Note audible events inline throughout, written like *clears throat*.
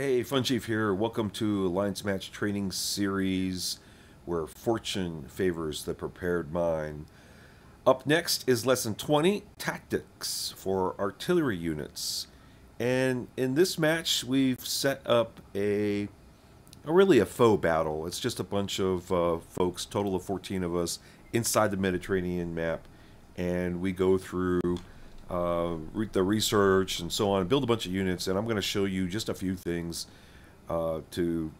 Hey, Fun Chief here. Welcome to Alliance Match Training Series where fortune favors the prepared mind. Up next is Lesson 20 Tactics for Artillery Units. And in this match, we've set up a, a really a faux battle. It's just a bunch of uh, folks, total of 14 of us, inside the Mediterranean map. And we go through uh, the research and so on, build a bunch of units, and I'm going to show you just a few things uh, to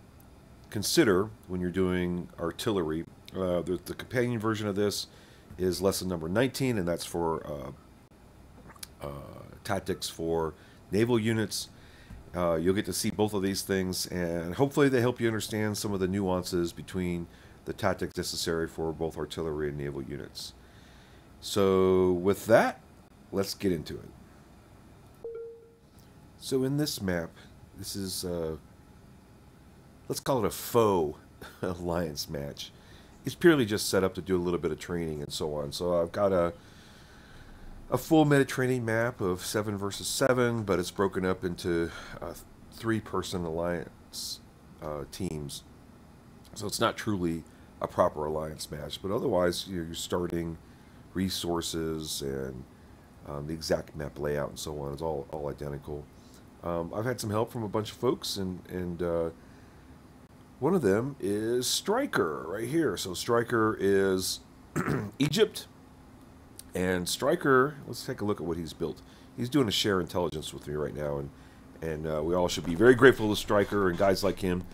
consider when you're doing artillery. Uh, the, the, companion version of this is lesson number 19, and that's for uh, uh, tactics for naval units. Uh, you'll get to see both of these things, and hopefully they help you understand some of the nuances between the tactics necessary for both artillery and naval units. So with that, let's get into it. So in this map, this is, uh, let's call it a faux *laughs* alliance match. It's purely just set up to do a little bit of training and so on. So I've got a a full Mediterranean map of 7 versus 7, but it's broken up into uh, three-person alliance uh, teams. So it's not truly a proper alliance match, but otherwise you're starting resources and um, the exact map layout and so on is all, all identical. Um, I've had some help from a bunch of folks, and, and uh, one of them is Striker right here. So Striker is *clears throat* Egypt, and Striker, let's take a look at what he's built. He's doing a share intelligence with me right now, and, and uh, we all should be very grateful to Striker and guys like him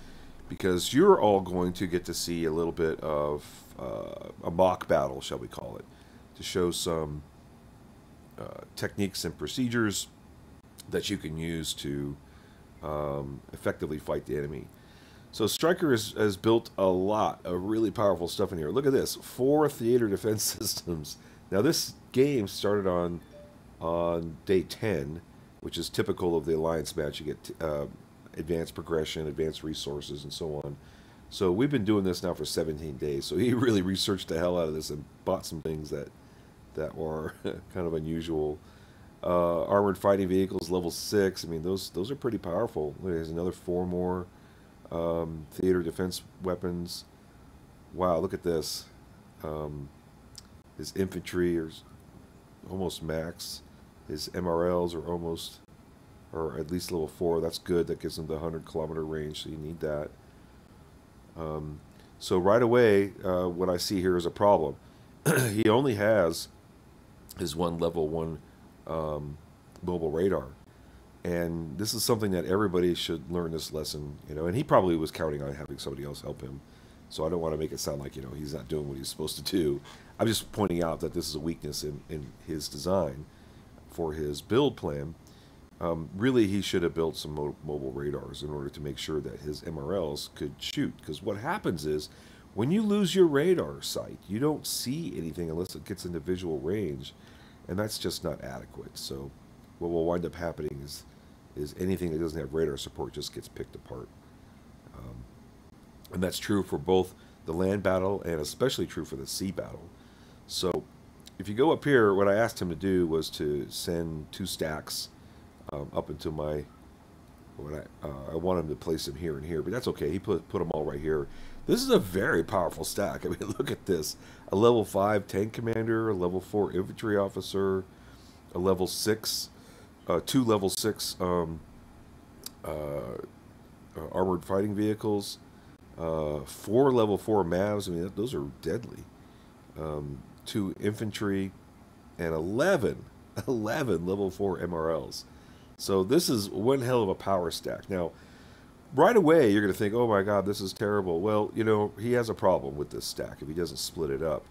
because you're all going to get to see a little bit of uh, a mock battle, shall we call it, to show some uh, techniques and procedures that you can use to um, effectively fight the enemy. So Striker has, has, built a lot of really powerful stuff in here. Look at this, four theater *laughs* defense systems. Now this game started on on day 10, which is typical of the alliance match. You get uh, advanced progression, advanced resources, and so on. So we've been doing this now for 17 days. So he *laughs* really researched the hell out of this and bought some things that that were *laughs* kind of unusual. Uh, armored fighting vehicles, level six. I mean, those those are pretty powerful. There's another four more um, theater defense weapons. Wow, look at this. Um, his infantry is almost max. His MRLs are almost, or at least level four. That's good. That gives him the 100 kilometer range, so you need that. Um, so right away, uh, what I see here is a problem. *clears throat* he only has is one level one um, mobile radar. And this is something that everybody should learn this lesson, you know. And he probably was counting on having somebody else help him. So I don't want to make it sound like, you know, he's not doing what he's supposed to do. I'm just pointing out that this is a weakness in, in his design for his build plan. Um, really, he should have built some mo mobile radars in order to make sure that his MRLs could shoot. Because what happens is, when you lose your radar sight, you don't see anything unless it gets into visual range and that's just not adequate. So what will wind up happening is is anything that doesn't have radar support just gets picked apart. Um, and that's true for both the land battle and especially true for the sea battle. So if you go up here, what I asked him to do was to send two stacks um, up into my. What I uh, I want him to place them here and here, but that's okay. He put put them all right here. This is a very powerful stack. I mean, *laughs* look at this. A level 5 tank commander, a level 4 infantry officer, a level 6, uh, two level 6 um, uh, uh, armored fighting vehicles, uh, four level 4 MAVs. I mean, those are deadly. Um, two infantry, and 11, *laughs* 11 level 4 MRLs. So this is one hell of a power stack. Now, right away you're going to think, oh my God, this is terrible. Well, you know, he has a problem with this stack if he doesn't split it up.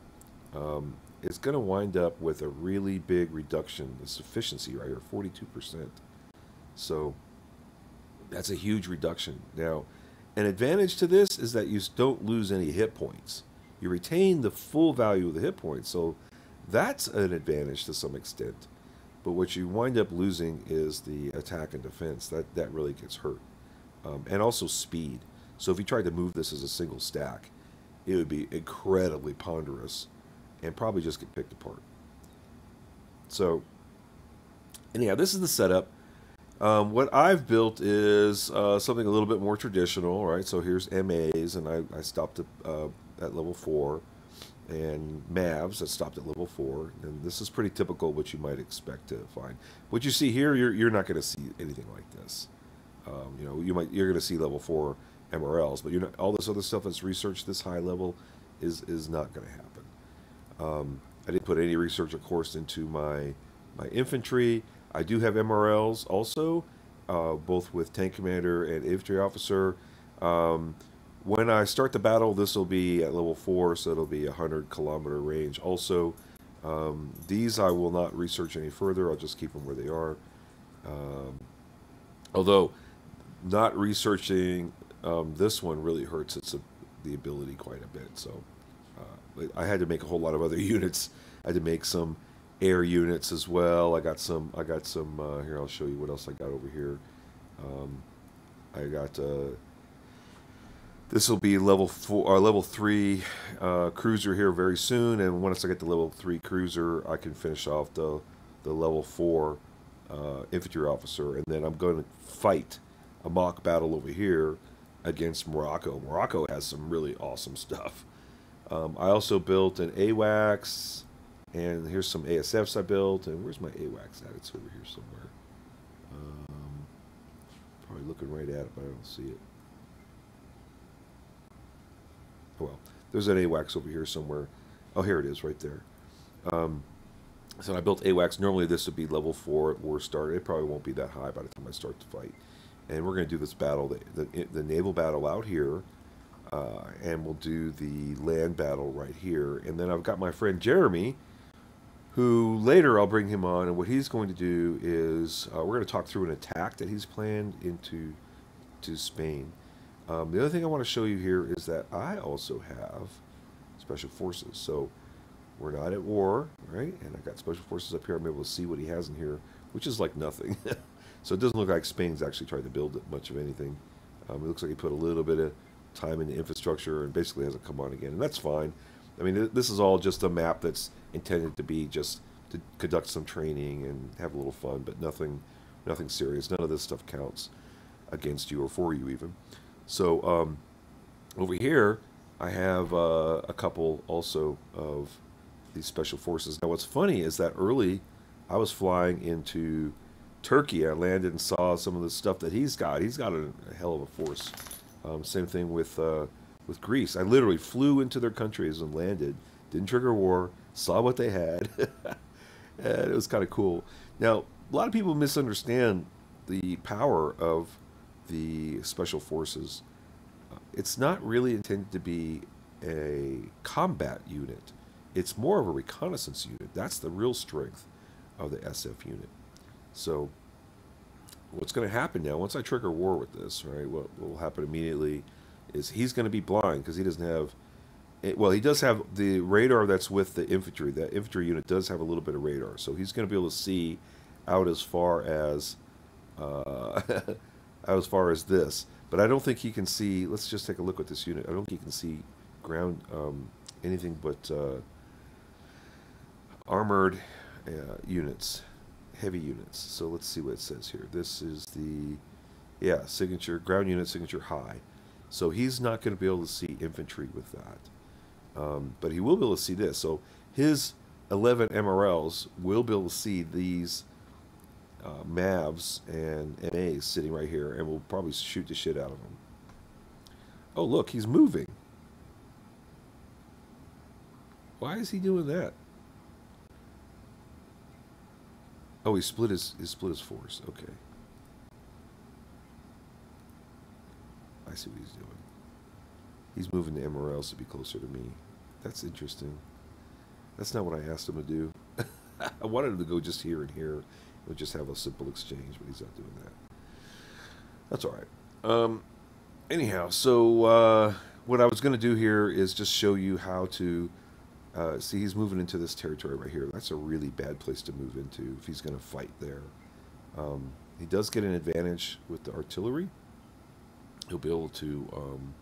Um, it's going to wind up with a really big reduction, in efficiency right here, 42%. So that's a huge reduction. Now, an advantage to this is that you don't lose any hit points. You retain the full value of the hit points, so that's an advantage to some extent. But what you wind up losing is the attack and defense. That that really gets hurt um, and also speed. So if you tried to move this as a single stack, it would be incredibly ponderous and probably just get picked apart. So anyhow, this is the setup. Um, what I've built is uh, something a little bit more traditional, right? So here's MAs, and I, I stopped at, uh, at level 4, and MAVs, I stopped at level 4, and this is pretty typical what you might expect to find. What you see here, you're, you're not going to see anything like this. Um, you know, you might you're going to see level 4 MRLs, but you're not, all this other stuff that's researched this high level is, is not going to happen. Um, I didn't put any research, of course, into my, my infantry. I do have MRLs also, uh, both with tank commander and infantry officer. Um, when I start the battle, this will be at level 4, so it'll be a 100 kilometer range. Also, um, these I will not research any further. I'll just keep them where they are. Um, although, not researching um, this one really hurts its the ability quite a bit. So, uh, I had to make a whole lot of other *laughs* units. I had to make some air units as well. I got some. I got some. Uh, here, I'll show you what else I got over here. Um, I got. Uh, this will be level four or uh, level three uh, cruiser here very soon, and once I get the level three cruiser, I can finish off the the level four uh, infantry officer, and then I'm going to fight a mock battle over here against Morocco. Morocco has some really awesome stuff. Um, I also built an AWACS and here's some ASFs I built. And where's my AWACS at? It's over here somewhere. Um, probably looking right at it, but I don't see it. Oh, well, there's an AWACS over here somewhere. Oh, here it is right there. Um, so I built AWACS. Normally this would be level 4 at war start. It probably won't be that high by the time I start the fight. And we're going to do this battle, the, the, the naval battle out here. Uh, and we'll do the land battle right here. And then I've got my friend Jeremy, who later I'll bring him on, and what he's going to do is uh, we're going to talk through an attack that he's planned into to Spain. Um, the other thing I want to show you here is that I also have special forces. So we're not at war, right? And I've got special forces up here. I'm able to see what he has in here, which is like nothing. *laughs* so it doesn't look like Spain's actually tried to build much of anything. Um, it looks like he put a little bit of time into infrastructure and basically hasn't come on again, and that's fine. I mean, this is all just a map that's intended to be just to conduct some training and have a little fun, but nothing, nothing serious. None of this stuff counts against you or for you even. So um, over here, I have uh, a couple also of these special forces. Now, what's funny is that early, I was flying into Turkey. I landed and saw some of the stuff that he's got. He's got a, a hell of a force. Um, same thing with. Uh, with Greece. I literally flew into their countries and landed, didn't trigger war, saw what they had, *laughs* and it was kind of cool. Now, a lot of people misunderstand the power of the special forces. It's not really intended to be a combat unit. It's more of a reconnaissance unit. That's the real strength of the SF unit. So, what's going to happen now? Once I trigger war with this, right? What will happen immediately? is he's going to be blind because he doesn't have. Eh, well, he does have the radar that's with the infantry. That infantry unit does have a little bit of radar, so he's going to be able to see out as far as uh, *laughs* out as far as this. But I don't think he can see. Let's just take a look at this unit. I don't think he can see ground um, anything but uh, armored uh, units, heavy units. So let's see what it says here. This is the yeah signature ground unit signature high. So he's not going to be able to see infantry with that. Um, but he will be able to see this. So his 11 MRLs will be able to see these uh, MAVs and MAs sitting right here, and will probably shoot the shit out of them. Oh, look, he's moving. Why is he doing that? Oh, he split his he split his force. Okay. I see what he's doing. He's moving the MRLs to be closer to me. That's interesting. That's not what I asked him to do. *laughs* I wanted him to go just here and here. We'll just have a simple exchange, but he's not doing that. That's all right. Um, anyhow, so uh, what I was going to do here is just show you how to uh, see. He's moving into this territory right here. That's a really bad place to move into if he's going to fight there. Um, he does get an advantage with the artillery He'll be able to um,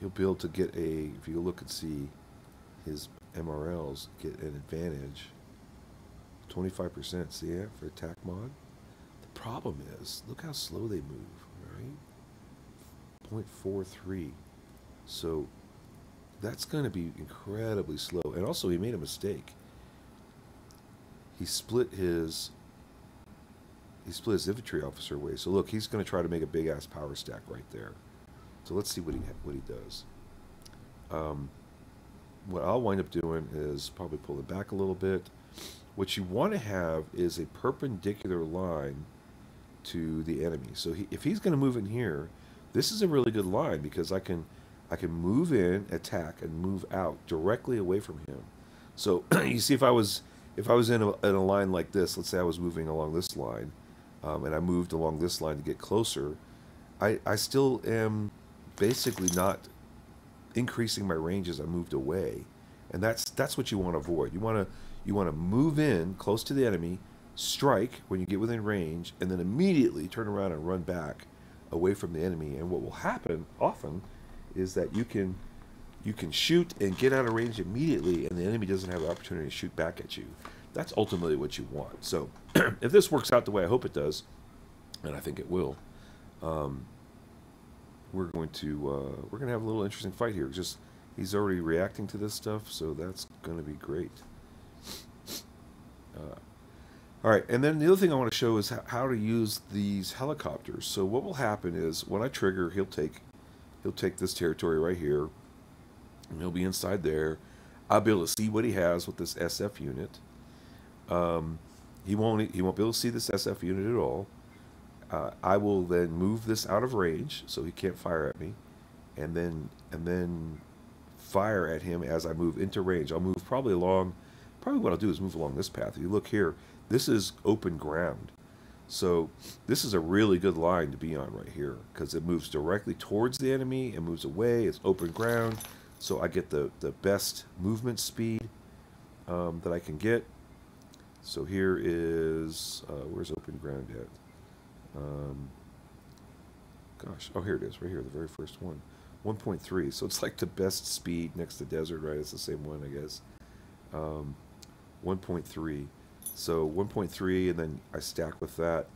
you'll be able to get a if you look and see his MRLs get an advantage 25%. See that for attack mod? The problem is, look how slow they move, right? 0.43. So that's going to be incredibly slow. And also, he made a mistake. He split his he split his infantry officer away. So look, he's going to try to make a big ass power stack right there. So let's see what he what he does. Um, what I'll wind up doing is probably pull it back a little bit. What you want to have is a perpendicular line to the enemy. So he, if he's going to move in here, this is a really good line because I can I can move in, attack, and move out directly away from him. So *clears throat* you see, if I was if I was in a, in a line like this, let's say I was moving along this line, um, and I moved along this line to get closer, I I still am basically not increasing my range as I moved away, and that's that's what you want to avoid. You want to you want to move in close to the enemy, strike when you get within range, and then immediately turn around and run back away from the enemy. And what will happen often is that you can you can shoot and get out of range immediately, and the enemy doesn't have the opportunity to shoot back at you. That's ultimately what you want. So, *clears throat* if this works out the way I hope it does, and I think it will, um, we're going to uh, we're going to have a little interesting fight here. Just he's already reacting to this stuff, so that's going to be great. Uh, all right, and then the other thing I want to show is how to use these helicopters. So what will happen is when I trigger, he'll take he'll take this territory right here, and he'll be inside there. I'll be able to see what he has with this SF unit. Um, he won't he won't be able to see this SF unit at all. Uh, I will then move this out of range so he can't fire at me, and then and then fire at him as I move into range. I'll move probably along. Probably what I'll do is move along this path. If you look here, this is open ground. So this is a really good line to be on right here because it moves directly towards the enemy it moves away. It's open ground, so I get the, the best movement speed um, that I can get. So here is, uh, where's open ground at? Um, gosh, oh here it is, right here, the very first one. 1.3, so it's like the best speed next to desert, right? It's the same one, I guess. Um, 1.3. So 1.3, and then I stack with that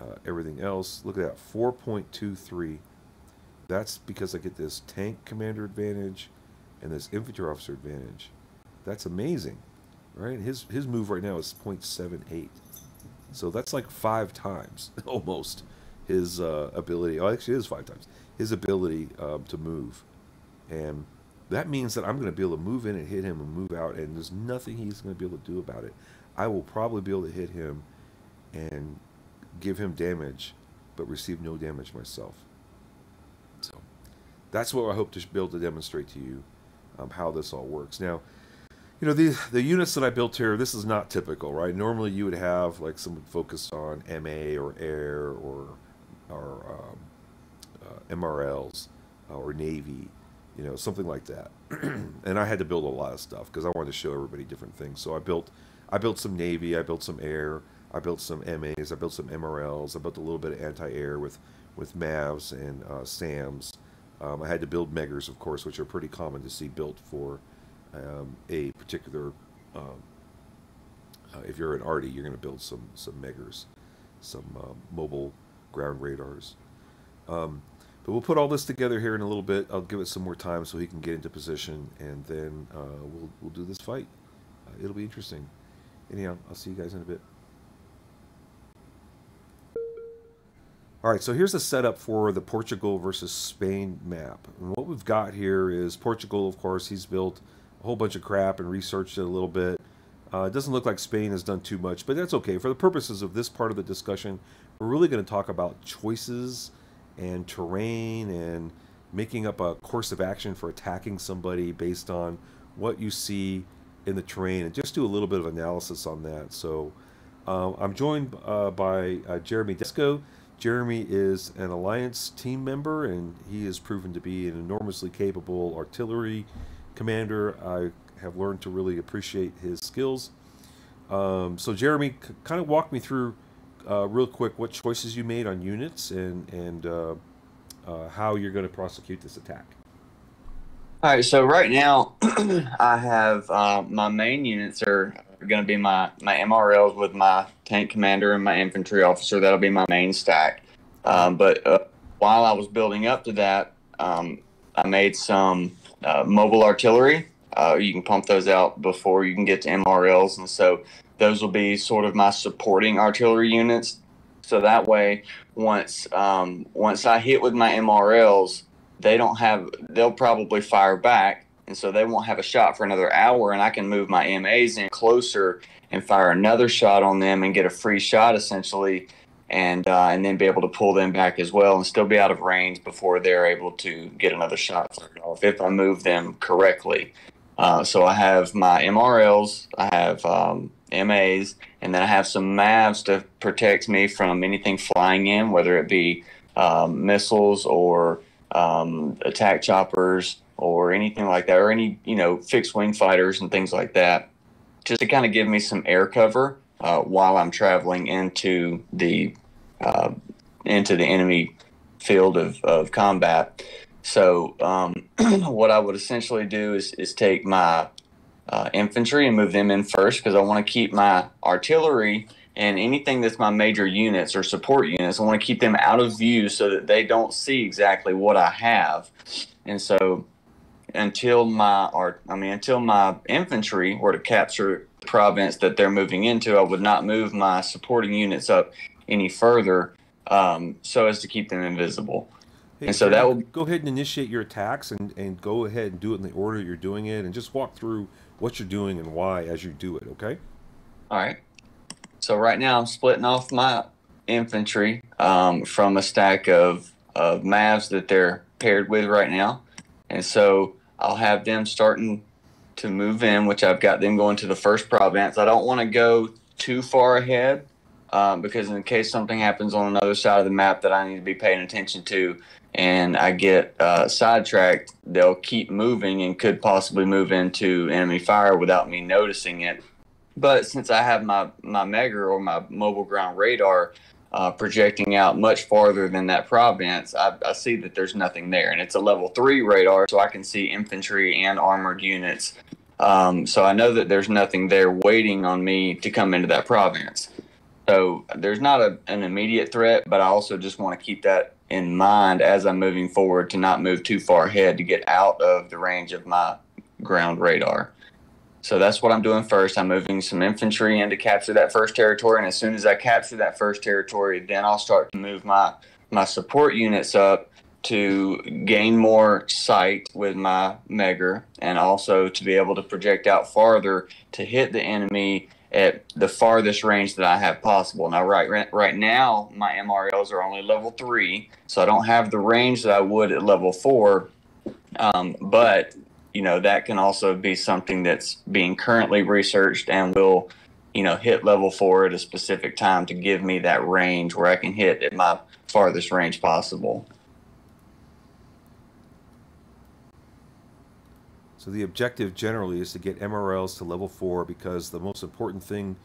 uh, everything else. Look at that, 4.23. That's because I get this tank commander advantage and this infantry officer advantage. That's amazing, right? His his move right now is 0.78. So that's like five times *laughs* almost his uh, ability. Oh, actually, it is five times his ability um, to move, and that means that I'm going to be able to move in and hit him and move out, and there's nothing he's going to be able to do about it. I will probably be able to hit him and give him damage, but receive no damage myself. So that's what I hope to be able to demonstrate to you um, how this all works. Now, you know, the the units that I built here, this is not typical, right? Normally you would have like someone focused on MA or air or or um, uh, MRLs uh, or Navy, you know, something like that. *clears throat* and I had to build a lot of stuff because I wanted to show everybody different things. So I built I built some Navy, I built some air, I built some MAs, I built some MRLs, I built a little bit of anti-air with, with MAVs and uh, SAMs. Um, I had to build Meggers, of course, which are pretty common to see built for um, a particular. Um, uh, if you're an arty, you're going to build some some Meggers, some uh, mobile ground radars. Um, but we'll put all this together here in a little bit. I'll give it some more time so he can get into position, and then uh, we'll we'll do this fight. Uh, it'll be interesting. Anyhow, I'll see you guys in a bit. All right, so here's the setup for the Portugal versus Spain map. And what we've got here is Portugal, of course, he's built a whole bunch of crap and researched it a little bit. Uh, it doesn't look like Spain has done too much, but that's okay. For the purposes of this part of the discussion, we're really going to talk about choices and terrain and making up a course of action for attacking somebody based on what you see in the terrain and just do a little bit of analysis on that. So uh, I'm joined uh, by uh, Jeremy Desco. Jeremy is an Alliance team member and he has proven to be an enormously capable artillery commander. I have learned to really appreciate his skills. Um, so Jeremy, kind of walk me through uh, real quick what choices you made on units and, and uh, uh, how you're going to prosecute this attack. All right, so right now *clears throat* I have uh, my main units are going to be my my MRLs with my tank commander and my infantry officer. That'll be my main stack. Um, but uh, while I was building up to that, um, I made some uh, mobile artillery. Uh, you can pump those out before you can get to MRLs, and so those will be sort of my supporting artillery units. So that way, once um, once I hit with my MRLs, they don't have they'll probably fire back, and so they won't have a shot for another hour, and I can move my MAs in closer and fire another shot on them and get a free shot essentially and uh, and then be able to pull them back as well and still be out of range before they're able to get another shot fired off if I move them correctly. Uh, so I have my MRLs, I have um, MAs, and then I have some MAVs to protect me from anything flying in, whether it be um, missiles or um, attack choppers or anything like that, or any you know fixed wing fighters and things like that, just to kind of give me some air cover uh, while I'm traveling into the uh, into the enemy field of, of combat. So um, *clears throat* what I would essentially do is, is take my uh, infantry and move them in first because I want to keep my artillery and anything that's my major units or support units. I want to keep them out of view so that they don't see exactly what I have. And so until my art, I mean until my infantry were to capture the province that they're moving into, I would not move my supporting units up any further um, so as to keep them invisible. Hey, and so that will go ahead and initiate your attacks and, and go ahead and do it in the order you're doing it and just walk through what you're doing and why as you do it, okay? All right. So right now I'm splitting off my infantry um, from a stack of, of Mavs that they're paired with right now. And so I'll have them starting to move in, which I've got them going to the first province. I don't want to go too far ahead um, because in case something happens on another side of the map that I need to be paying attention to, and I get uh, sidetracked, they'll keep moving and could possibly move into enemy fire without me noticing it. But since I have my my Megger or my mobile ground radar uh, projecting out much farther than that province, I, I see that there's nothing there, and it's a level three radar, so I can see infantry and armored units. Um, so I know that there's nothing there waiting on me to come into that province. So there's not a, an immediate threat, but I also just want to keep that in mind as I'm moving forward to not move too far ahead to get out of the range of my ground radar. So that's what I'm doing first. I'm moving some infantry in to capture that first territory, and as soon as I capture that first territory, then I'll start to move my my support units up to gain more sight with my Megger, and also to be able to project out farther to hit the enemy at the farthest range that I have possible. Now, right right now, my MRLs are only level three, so I don't have the range that I would at level four. Um, but you know that can also be something that's being currently researched and will, you know, hit level four at a specific time to give me that range where I can hit at my farthest range possible. So the objective generally is to get MRLs to level four because the most important thing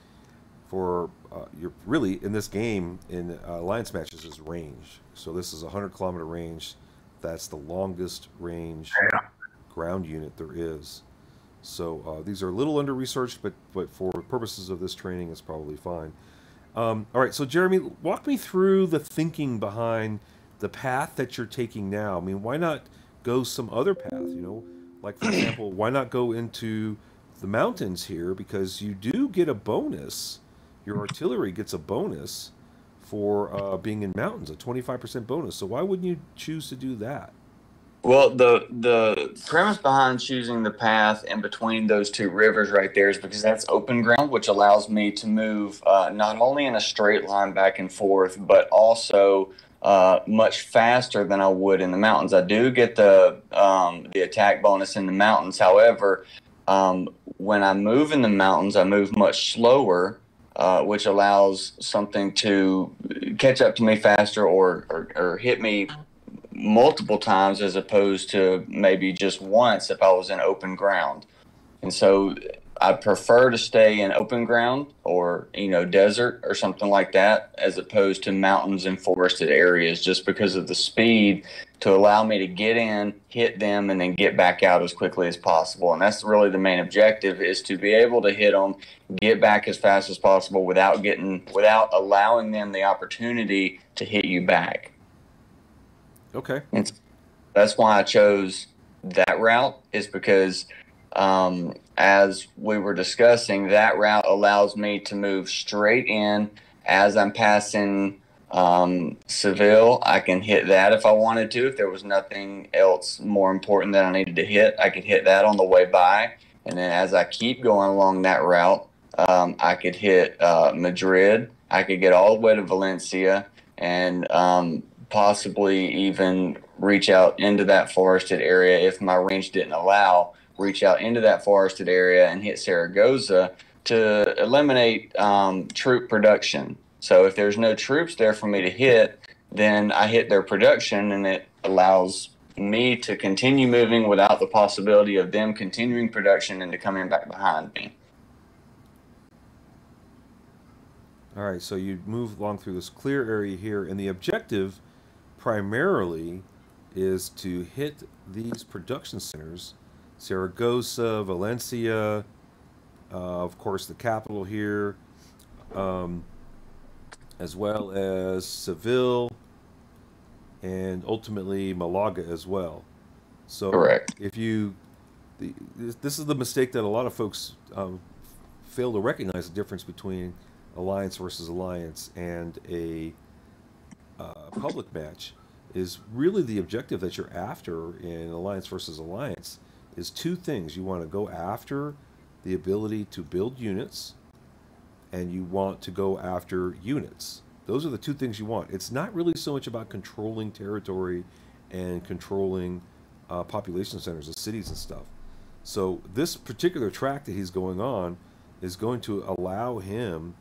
for uh, you're really in this game in uh, alliance matches is range. So this is a hundred kilometer range. That's the longest range yeah. Ground unit there is. So uh, these are a little under researched, but but for purposes of this training, it's probably fine. Um, all right, so Jeremy, walk me through the thinking behind the path that you're taking now. I mean, why not go some other path? You know like, for example, why not go into the mountains here? Because you do get a bonus. Your artillery gets a bonus for uh, being in mountains, a 25% bonus. So why wouldn't you choose to do that? Well, the the premise behind choosing the path in between those two rivers right there is because that's open ground, which allows me to move uh, not only in a straight line back and forth, but also uh, much faster than I would in the mountains. I do get the um, the attack bonus in the mountains. However, um, when I move in the mountains, I move much slower, uh, which allows something to catch up to me faster or, or, or hit me multiple times as opposed to maybe just once if I was in open ground. And so I prefer to stay in open ground or you know desert or something like that as opposed to mountains and forested areas just because of the speed to allow me to get in, hit them, and then get back out as quickly as possible. And that's really the main objective is to be able to hit them, get back as fast as possible without getting, without allowing them the opportunity to hit you back. Okay. And that's why I chose that route is because um, as we were discussing, that route allows me to move straight in as I'm passing um, Seville. I can hit that if I wanted to. If there was nothing else more important that I needed to hit, I could hit that on the way by. And then as I keep going along that route, um, I could hit uh, Madrid. I could get all the way to Valencia and um, possibly even reach out into that forested area if my range didn't allow reach out into that forested area and hit Zaragoza to eliminate um, troop production. So if there's no troops there for me to hit, then I hit their production and it allows me to continue moving without the possibility of them continuing production and to coming back behind me. All right, so you move along through this clear area here, and the objective primarily is to hit these production centers Saragossa, Valencia, uh, of course, the capital here, um, as well as Seville, and ultimately Malaga as well. So, Correct. if you, the, this is the mistake that a lot of folks um, fail to recognize the difference between alliance versus alliance and a uh, public match is really the objective that you're after in alliance versus alliance is two things. You want to go after the ability to build units, and you want to go after units. Those are the two things you want. It's not really so much about controlling territory and controlling uh, population centers of cities and stuff. So this particular track that he's going on is going to allow him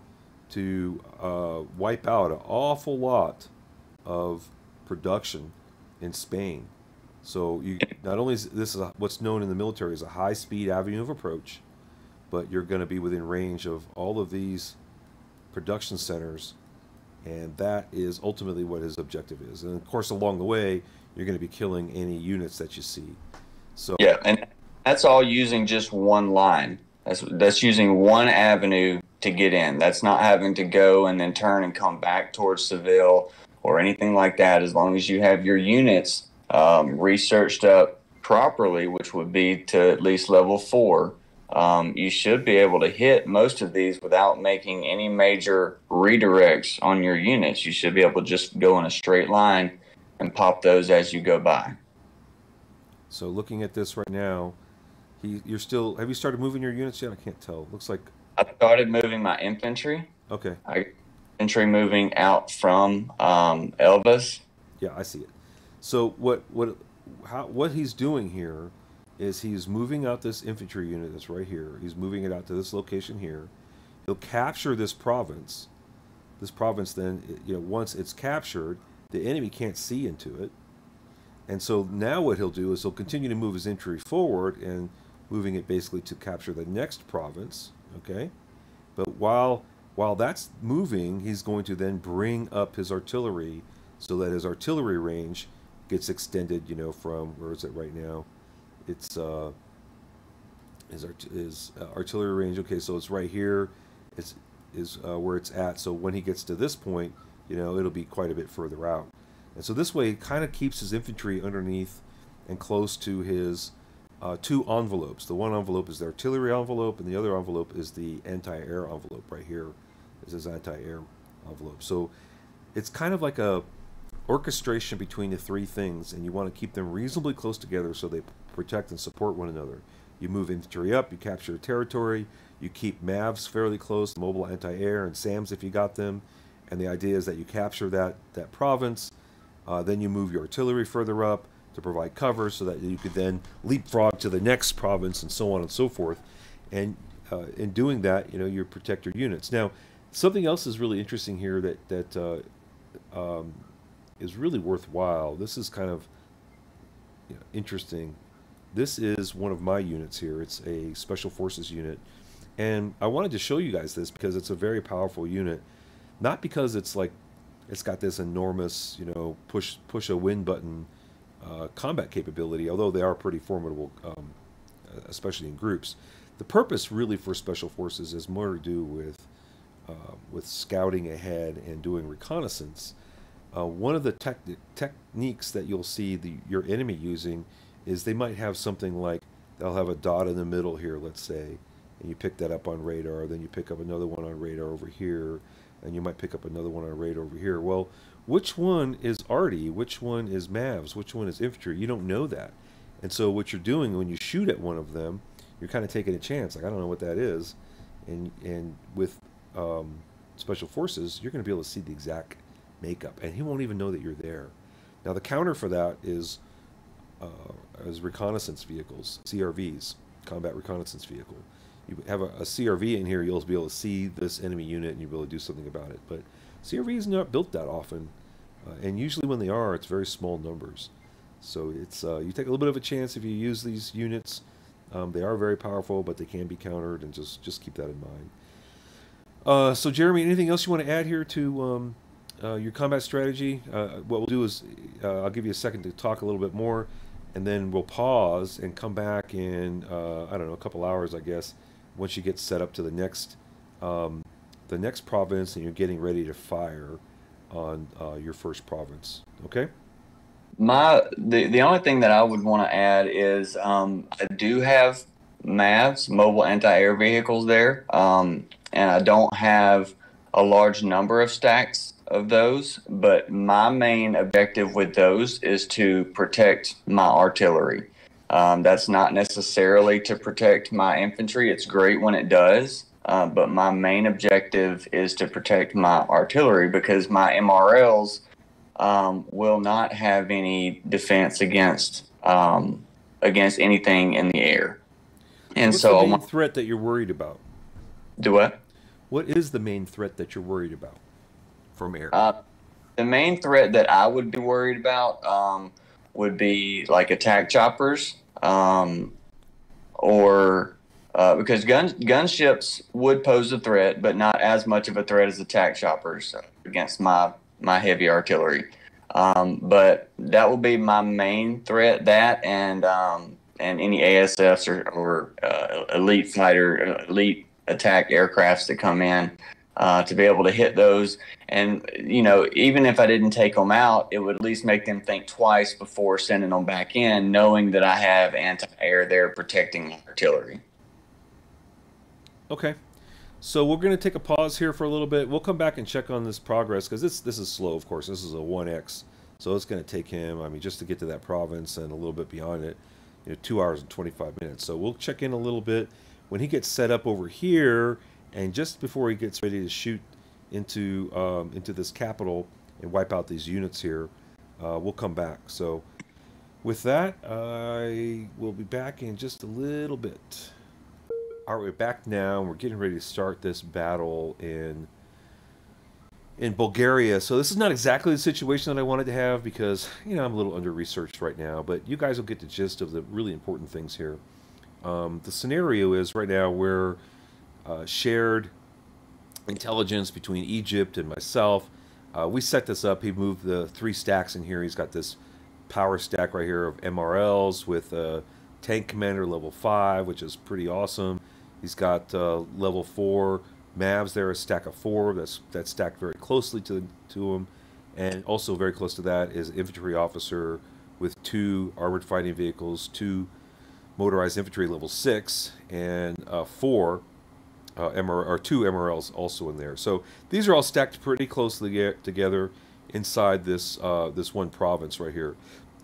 to uh, wipe out an awful lot of production in Spain so you not only is this is a, what's known in the military as a high-speed avenue of approach, but you're going to be within range of all of these production centers, and that is ultimately what his objective is. And of course, along the way, you're going to be killing any units that you see. So yeah, and that's all using just one line. That's that's using one avenue to get in. That's not having to go and then turn and come back towards Seville or anything like that. As long as you have your units um, researched up properly, which would be to at least level four, um, you should be able to hit most of these without making any major redirects on your units. You should be able to just go in a straight line and pop those as you go by. So looking at this right now, he, you're still. Have you started moving your units yet? I can't tell. Looks like. I started moving my infantry. Okay. I infantry moving out from um, Elvas. Yeah, I see it. So what what how what he's doing here is he's moving out this infantry unit that's right here. He's moving it out to this location here. He'll capture this province. This province then, you know, once it's captured, the enemy can't see into it. And so now what he'll do is he'll continue to move his infantry forward and moving it basically to capture the next province, okay? But while while that's moving, he's going to then bring up his artillery so that his artillery range gets extended, you know, from where is it right now? It's uh, his, art- is uh, artillery range. Okay, so it's right here. It's is uh, where it's at. So when he gets to this point, you know, it'll be quite a bit further out. And so this way, it kind of keeps his infantry underneath and close to his uh, two envelopes. The one envelope is the artillery envelope, and the other envelope is the anti-air envelope. Right here is his anti-air envelope. So it's kind of like a orchestration between the three things, and you want to keep them reasonably close together so they protect and support one another. You move infantry up, you capture territory, you keep MAVs fairly close, mobile anti-air, and SAMs if you got them. And the idea is that you capture that, that province, uh, then you move your artillery further up to provide cover so that you could then leapfrog to the next province and so on and so forth. And uh, in doing that, you know, you protect your units. Now, something else is really interesting here that, that uh, um, is really worthwhile. This is kind of you know, interesting. This is one of my units here. It's a Special Forces unit. And I wanted to show you guys this because it's a very powerful unit. Not because it's like, it's got this enormous, you know, push push a win button uh, combat capability, although they are pretty formidable, um, especially in groups. The purpose really for special forces is more to do with uh, with scouting ahead and doing reconnaissance. Uh, one of the tech- techniques that you'll see the, your enemy using is they might have something like they'll have a dot in the middle here, let's say, and you pick that up on radar. Then you pick up another one on radar over here, and you might pick up another one on radar over here. Well, which one is arty? Which one is MAVs? Which one is infantry? You don't know that. And so what you're doing when you shoot at one of them, you're kind of taking a chance. Like I don't know what that is, and and with um, special forces, you're going to be able to see the exact makeup, and he won't even know that you're there. Now, the counter for that is uh, is reconnaissance vehicles, CRVs, combat reconnaissance vehicle. You have a, a, CRV in here, you'll be able to see this enemy unit, and you'll be able to do something about it. But CRVs are not built that often, uh, and usually when they are, it's very small numbers. So it's uh, you take a little bit of a chance if you use these units. Um, they are very powerful, but they can be countered, and just just keep that in mind. Uh, so, Jeremy, anything else you want to add here to um, uh, your combat strategy? Uh, what we'll do is uh, I'll give you a second to talk a little bit more, and then we'll pause and come back in uh, I don't know a couple hours, I guess, once you get set up to the next um, the next province and you're getting ready to fire on your first province. Okay. My the the only thing that I would want to add is um, I do have MAVs, mobile anti-air vehicles there. Um, and I don't have a large number of stacks of those, but my main objective with those is to protect my artillery. Um, that's not necessarily to protect my infantry. It's great when it does, uh, but my main objective is to protect my artillery because my MRLs um, will not have any defense against um, against anything in the air. And What's so, the main threat that you're worried about? Do what? What is the main threat that you're worried about from air? Uh, the main threat that I would be worried about um, would be like attack choppers, um, or uh, because gun gunships would pose a threat, but not as much of a threat as attack choppers against my my heavy artillery. Um, but that will be my main threat. That and um, and any ASFs or, or uh, elite fighter, elite attack aircrafts that come in uh, to be able to hit those. And, you know, even if I didn't take them out, it would at least make them think twice before sending them back in, knowing that I have anti air there protecting artillery. Okay. So we're going to take a pause here for a little bit. We'll come back and check on this progress because this this is slow, of course. This is a 1x. So it's going to take him, I mean, just to get to that province and a little bit beyond it, you know, two hours and 25 minutes. So we'll check in a little bit when he gets set up over here, and just before he gets ready to shoot into um, into this capital and wipe out these units here, uh, we'll come back. So with that, I will be back in just a little bit. All right, we're back now, and we're getting ready to start this battle in in Bulgaria. So this is not exactly the situation that I wanted to have because you know I'm a little under researched right now, but you guys will get the gist of the really important things here. Um, the scenario is right now we're uh, shared intelligence between Egypt and myself. Uh, we set this up. He moved the three stacks in here. He's got this power stack right here of MRLs with a tank commander level 5, which is pretty awesome. He's got uh, level 4 MAVs there, a stack of 4 that's, that's stacked very closely to, to him. And also very close to that is infantry officer with two armored fighting vehicles, two motorized infantry level six and uh, four uh, MR, or two MRLs also in there. So these are all stacked pretty closely together inside this uh, this one province right here,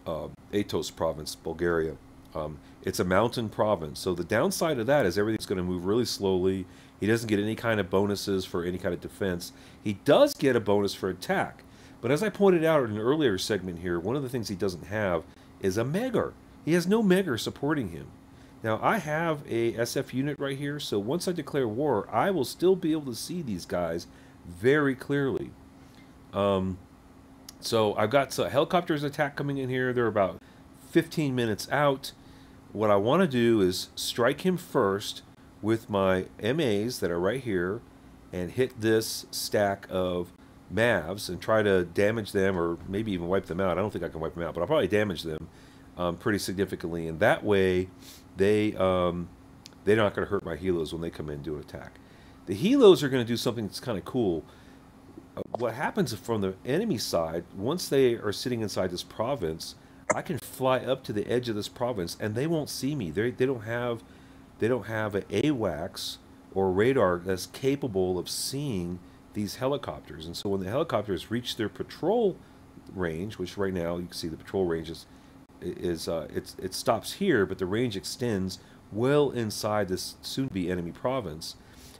uh, Atos province, Bulgaria. Um, it's a mountain province, so the downside of that is everything's going to move really slowly. He doesn't get any kind of bonuses for any kind of defense. He does get a bonus for attack, but as I pointed out in an earlier segment here, one of the things he doesn't have is a Megger. He has no Megger supporting him. Now, I have a SF unit right here, so once I declare war, I will still be able to see these guys very clearly. Um, so I've got a helicopters attack coming in here. They're about 15 minutes out. What I want to do is strike him first with my MAs that are right here and hit this stack of Mavs and try to damage them or maybe even wipe them out. I don't think I can wipe them out, but I'll probably damage them um, pretty significantly. And that way, they um, they're not going to hurt my helos when they come in and do an attack. The helos are going to do something that's kind of cool. Uh, what happens from the enemy side, once they are sitting inside this province, I can fly up to the edge of this province and they won't see me. They they don't have they don't have an AWACS or radar that's capable of seeing these helicopters. And so when the helicopters reach their patrol range, which right now you can see the patrol range is is uh, it stops here, but the range extends well inside this soon-to-be enemy province.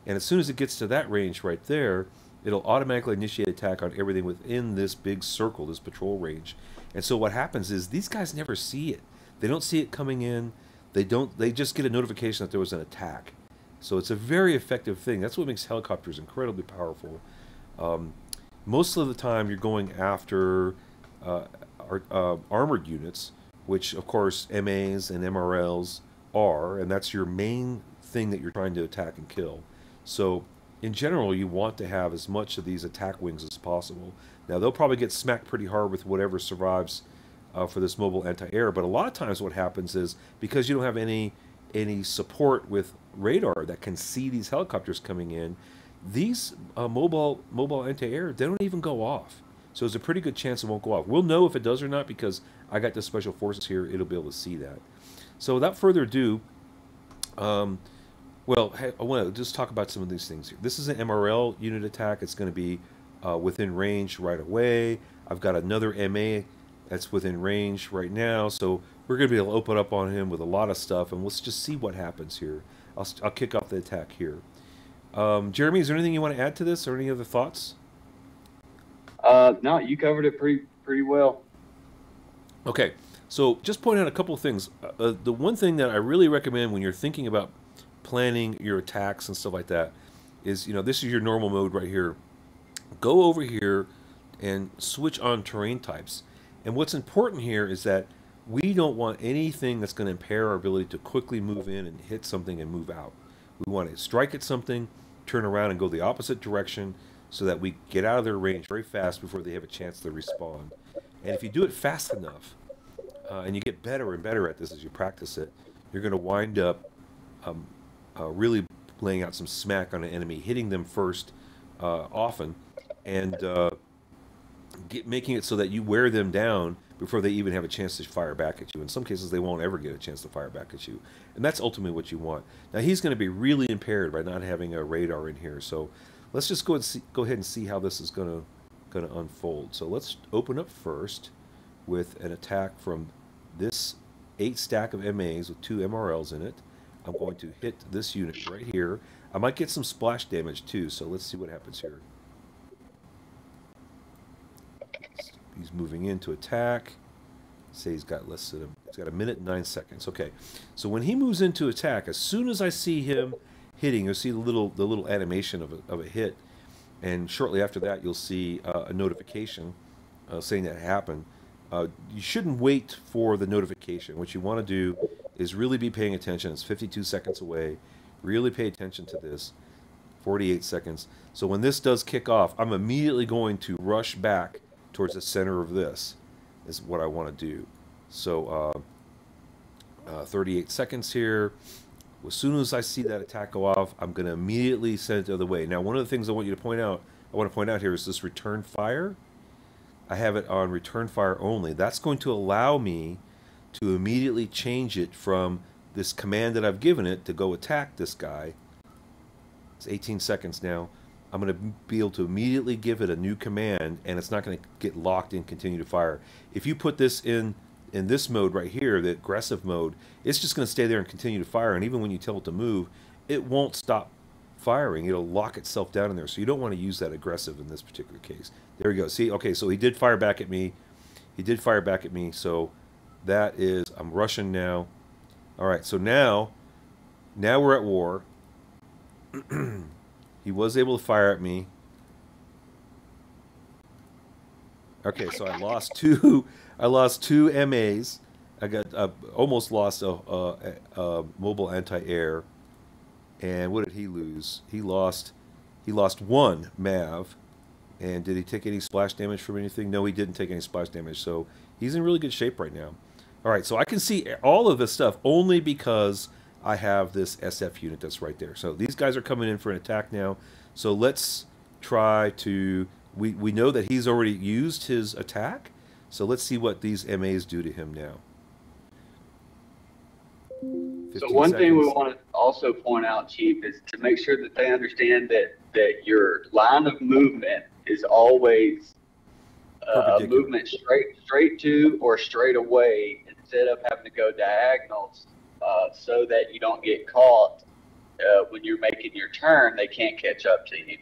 And as soon as it gets to that range right there, it'll automatically initiate attack on everything within this big circle, this patrol range. And so what happens is these guys never see it. They don't see it coming in. They don't. They just get a notification that there was an attack. So it's a very effective thing. That's what makes helicopters incredibly powerful. Um, most of the time, you're going after uh, ar- uh, armored units, which of course MAs and MRLs are, and that's your main thing that you're trying to attack and kill. So in general, you want to have as much of these attack wings as possible. Now they'll probably get smacked pretty hard with whatever survives uh, for this mobile anti-air. But a lot of times, what happens is because you don't have any any support with radar that can see these helicopters coming in, these uh, mobile mobile anti-air they don't even go off. So there's a pretty good chance it won't go off. We'll know if it does or not because I got the special forces here. It'll be able to see that. So without further ado, um, well, I want to just talk about some of these things here. This is an MRL unit attack. It's going to be uh, within range right away. I've got another MA that's within range right now. So we're going to be able to open up on him with a lot of stuff, and let's just see what happens here. I'll, I'll kick off the attack here. Um, Jeremy, is there anything you want to add to this or any other thoughts? Uh, no, you covered it pretty pretty well. Okay, so just point out a couple of things. Uh, uh, the one thing that I really recommend when you're thinking about planning your attacks and stuff like that is, you know, this is your normal mode right here. Go over here and switch on terrain types. And what's important here is that we don't want anything that's going to impair our ability to quickly move in and hit something and move out. We want to strike at something, turn around and go the opposite direction so that we get out of their range very fast before they have a chance to respond. And if you do it fast enough, uh, and you get better and better at this as you practice it, you're going to wind up um, uh, really laying out some smack on an enemy, hitting them first uh, often, and uh, get, making it so that you wear them down before they even have a chance to fire back at you. In some cases, they won't ever get a chance to fire back at you, and that's ultimately what you want. Now he's going to be really impaired by not having a radar in here, so let's just go and see, go ahead and see how this is going to going to unfold. So let's open up first with an attack from this eight stack of MAs with two MRLs in it. I'm going to hit this unit right here. I might get some splash damage too, so let's see what happens here. He's moving in to attack. Say he's got less than a, he's got a minute and nine seconds. Okay, so when he moves into attack, as soon as I see him hitting, you'll see the little the little animation of a, of a hit, and shortly after that, you'll see uh, a notification uh, saying that happened. Uh, you shouldn't wait for the notification. What you want to do is really be paying attention. It's 52 seconds away. Really pay attention to this. 48 seconds. So when this does kick off, I'm immediately going to rush back towards the center of this is what I want to do. So uh, uh, 38 seconds here. As soon as I see that attack go off, I'm going to immediately send it the other way. Now, one of the things I want you to point out, I want to point out here is this return fire. I have it on return fire only. That's going to allow me to immediately change it from this command that I've given it to go attack this guy. It's 18 seconds now. I'm going to be able to immediately give it a new command and it's not going to get locked and continue to fire. If you put this in in this mode right here, the aggressive mode, it's just going to stay there and continue to fire. And even when you tell it to move, it won't stop firing. It'll lock itself down in there. So you don't want to use that aggressive in this particular case. There we go. See, okay, so he did fire back at me. He did fire back at me. So that is, I'm rushing now. All right, so now, now we're at war. *clears throat* He was able to fire at me. Okay, so I lost two. I lost two MAs. I got almost lost a, a, a mobile anti-air. And what did he lose? He lost. He lost one Mav, And did he take any splash damage from anything? No, he didn't take any splash damage. So he's in really good shape right now. All right, so I can see all of this stuff only because I have this SF unit that's right there. So these guys are coming in for an attack now. So let's try to... We, we know that he's already used his attack. So let's see what these MAs do to him now. So one thing we want to also point out, Chief, is to make sure that they understand that that your line of movement is always uh, a movement straight straight to or straight away instead of having to go diagonals, uh, so that you don't get caught uh, when you're making your turn. They can't catch up to you.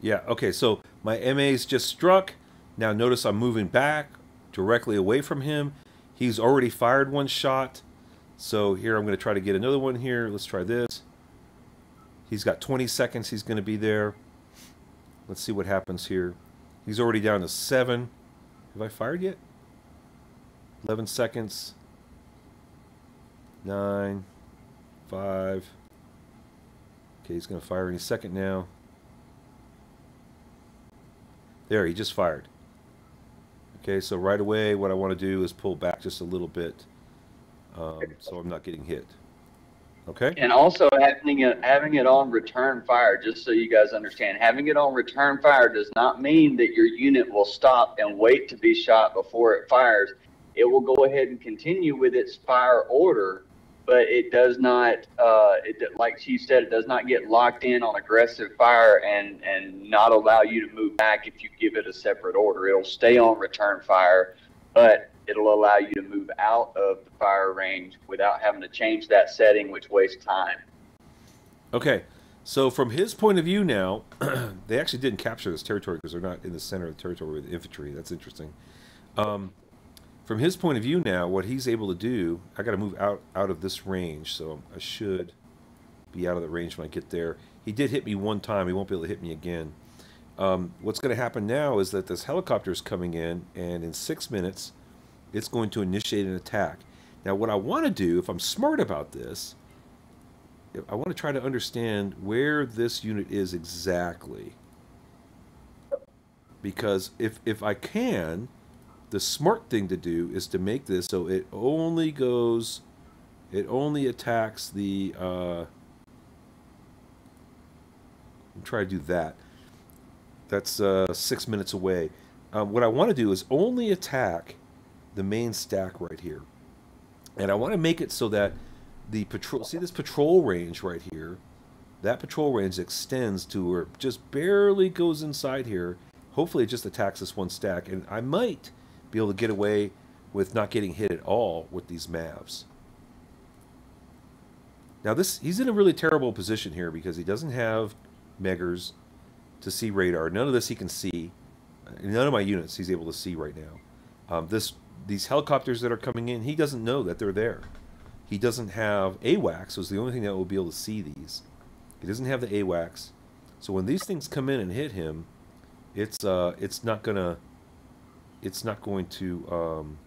Yeah, okay, so my MA's just struck. Now notice I'm moving back directly away from him. He's already fired one shot. So here I'm going to try to get another one here. Let's try this. He's got 20 seconds he's going to be there. Let's see what happens here. He's already down to 7. Have I fired yet? 11 seconds. 9. 5. Okay, he's going to fire any second now. There, he just fired. Okay, so right away, what I want to do is pull back just a little bit, um, so I'm not getting hit. Okay. And also having it having it on return fire, just so you guys understand, having it on return fire does not mean that your unit will stop and wait to be shot before it fires. It will go ahead and continue with its fire order, but it does not, uh, it, like Chief said, it does not get locked in on aggressive fire and and not allow you to move back if you give it a separate order. It'll stay on return fire, but it'll allow you to move out of the fire range without having to change that setting, which wastes time. Okay. So from his point of view now, *clears throat* they actually didn't capture this territory because they're not in the center of the territory with infantry. That's interesting. Um, from his point of view now, what he's able to do, I got to move out out of this range, so I should be out of the range when I get there. He did hit me one time. He won't be able to hit me again. Um, what's going to happen now is that this helicopter is coming in, and in six minutes, it's going to initiate an attack. Now, what I want to do, if I'm smart about this, I want to try to understand where this unit is exactly. Because if if I can, the smart thing to do is to make this so it only goes, it only attacks the. Uh, trying to do that. That's uh, six minutes away. Um, what I want to do is only attack the main stack right here, and I want to make it so that the patrol. See this patrol range right here. That patrol range extends to it just barely goes inside here. Hopefully, it just attacks this one stack, and I might be able to get away with not getting hit at all with these Mavs. Now this he's in a really terrible position here because he doesn't have Meggers to see radar. None of this he can see. None of my units he's able to see right now. Um, this these helicopters that are coming in, he doesn't know that they're there. He doesn't have AWACS, so it's the only thing that will be able to see these. He doesn't have the AWACS. So when these things come in and hit him, it's uh it's not gonna it's not going to um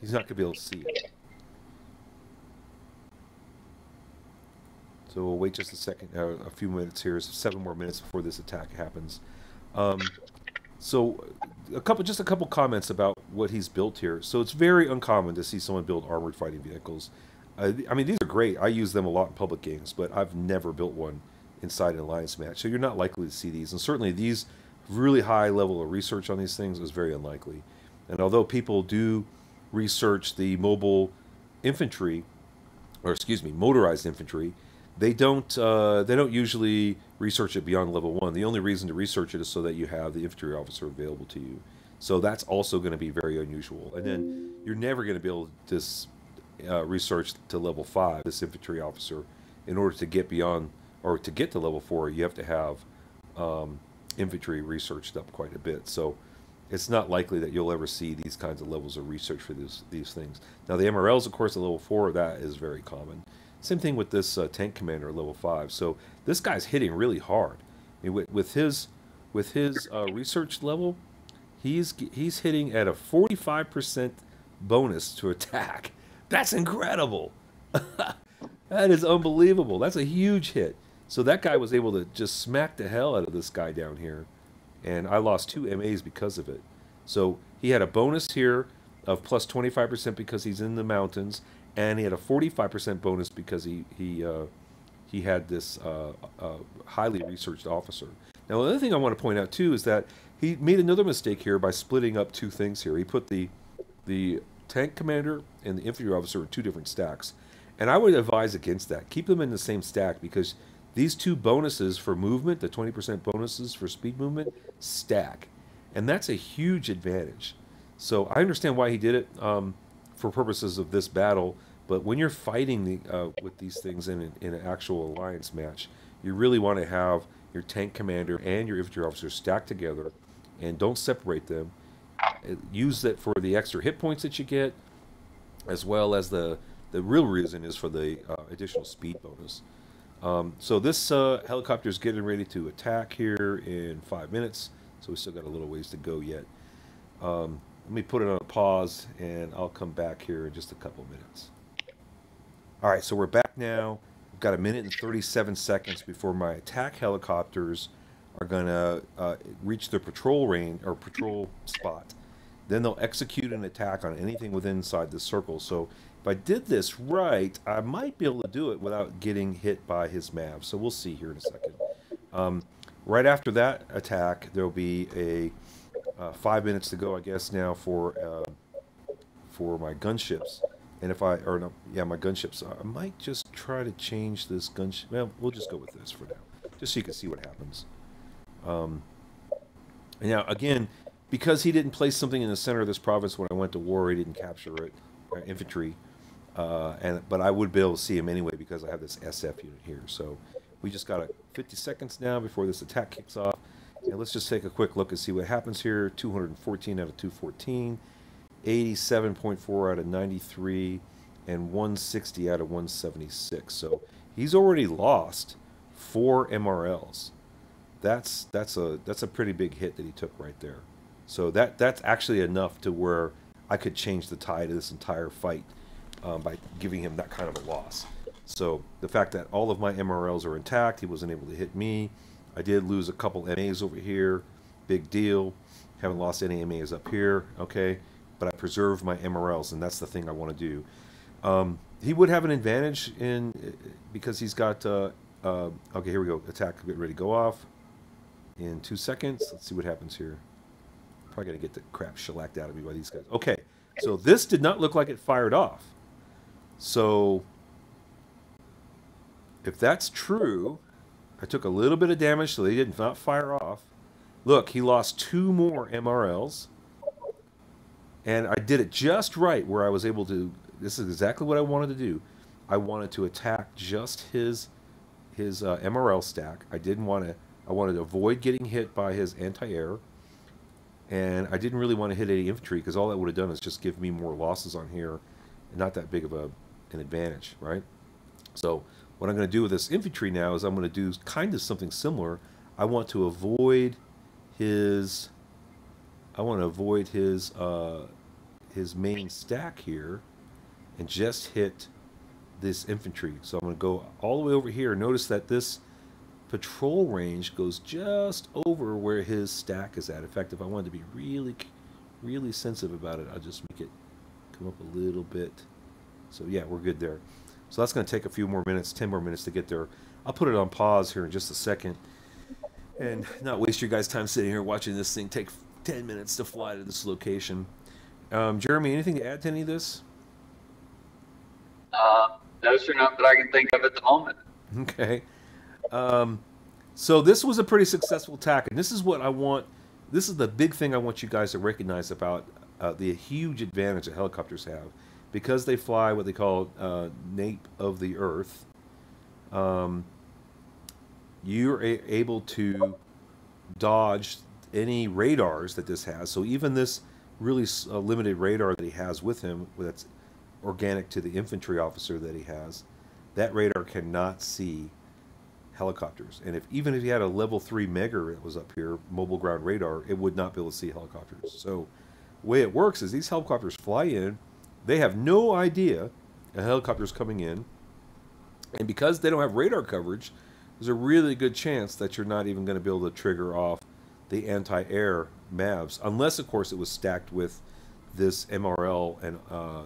he's not gonna be able to see it. So we'll wait just a second, uh, a few minutes here, so seven more minutes before this attack happens. Um, so a couple, just a couple comments about what he's built here. So it's very uncommon to see someone build armored fighting vehicles. Uh, I mean, these are great. I use them a lot in public games, but I've never built one inside an alliance match. So you're not likely to see these, and certainly these really high level of research on these things is very unlikely. And although people do research the mobile infantry, or excuse me, motorized infantry, they don't uh, they don't usually research it beyond level one. The only reason to research it is so that you have the infantry officer available to you. So that's also going to be very unusual. And then you're never going to be able to uh, research to level five this infantry officer. In order to get beyond or to get to level four, you have to have um, infantry researched up quite a bit. So it's not likely that you'll ever see these kinds of levels of research for these these things. Now the MRLs, of course, at level four, that is very common. Same thing with this uh, tank commander at level five. So this guy's hitting really hard. I mean, with, with his with his uh, research level, he's he's hitting at a 45% bonus to attack. *laughs* That's incredible. *laughs* that is unbelievable. That's a huge hit. So that guy was able to just smack the hell out of this guy down here, and I lost two MAs because of it. So he had a bonus here of plus 25% because he's in the mountains, and he had a 45% bonus because he he uh, he had this uh, uh, highly researched officer. Now, the other thing I want to point out too is that he made another mistake here by splitting up two things here. He put the the tank commander and the infantry officer in two different stacks, and I would advise against that. Keep them in the same stack because these two bonuses for movement, the 20% bonuses for speed movement, stack. And that's a huge advantage. So I understand why he did it um, for purposes of this battle, but when you're fighting the, uh, with these things in, in an actual alliance match, you really want to have your tank commander and your infantry officer stacked together and don't separate them. Uh, use that for the extra hit points that you get, as well as the, the real reason is for the uh, additional speed bonus. Um, so this uh, helicopter is getting ready to attack here in five minutes. So we still got a little ways to go yet. Um, let me put it on a pause and I'll come back here in just a couple minutes. All right, so we're back now. We've got a minute and 37 seconds before my attack helicopters are going to uh, reach their patrol range or patrol spot. Then they'll execute an attack on anything within inside the circle. So if I did this right, I might be able to do it without getting hit by his MAV. So we'll see here in a second. Um, right after that attack, there'll be a uh, five minutes to go, I guess, now for uh, for my gunships. And if I, or no, yeah, my gunships. I might just try to change this gunship. Well, we'll just go with this for now, just so you can see what happens. Um, now, again, because he didn't place something in the center of this province when I went to war, he didn't capture it, uh, infantry. Uh, and but I would be able to see him anyway because I have this SF unit here. So we just got a 50 seconds now before this attack kicks off. And let's just take a quick look and see what happens here. 214 out of 214, 87.4 out of 93, and 160 out of 176. So he's already lost four MRLs. That's that's a that's a pretty big hit that he took right there. So that that's actually enough to where I could change the tide of this entire fight um, by giving him that kind of a loss. So the fact that all of my MRLs are intact, he wasn't able to hit me. I did lose a couple MAs over here, big deal. Haven't lost any MAs up here, okay. But I preserved my MRLs, and that's the thing I want to do. Um, he would have an advantage in because he's got. Uh, uh, okay, here we go. Attack, get ready, to go off in two seconds. Let's see what happens here. Probably gonna get the crap shellacked out of me by these guys. Okay, so this did not look like it fired off. So, if that's true, I took a little bit of damage, so they did not fire off. Look, he lost two more MRLs. And I did it just right where I was able to. This is exactly what I wanted to do. I wanted to attack just his his uh, MRL stack. I didn't want to. I wanted to avoid getting hit by his anti-air, and I didn't really want to hit any infantry because all that would have done is just give me more losses on here, and not that big of a an advantage, right? So what I'm going to do with this infantry now is I'm going to do kind of something similar. I want to avoid his, I want to avoid his uh, his main stack here, and just hit this infantry. So I'm going to go all the way over here. Notice that this patrol range goes just over where his stack is at. In fact, if I wanted to be really, really sensitive about it, I'll just make it come up a little bit. So yeah, we're good there. So that's going to take a few more minutes, 10 more minutes to get there. I'll put it on pause here in just a second and not waste your guys' time sitting here watching this thing take 10 minutes to fly to this location. Um, Jeremy, anything to add to any of this? Uh, no, sir, not that I can think of at the moment. Okay. Um, so this was a pretty successful attack, and this is what I want. This is the big thing I want you guys to recognize about uh, the huge advantage that helicopters have because they fly what they call uh, nape of the earth, um, you're a- able to dodge any radars that this has. So even this really uh, limited radar that he has with him, that's organic to the infantry officer that he has, that radar cannot see helicopters. And if even if he had a level three Megger that was up here, mobile ground radar, it would not be able to see helicopters. So way it works is these helicopters fly in, they have no idea a helicopter is coming in, and because they don't have radar coverage, there's a really good chance that you're not even going to be able to trigger off the anti-air Mavs, unless of course it was stacked with this MRL and uh,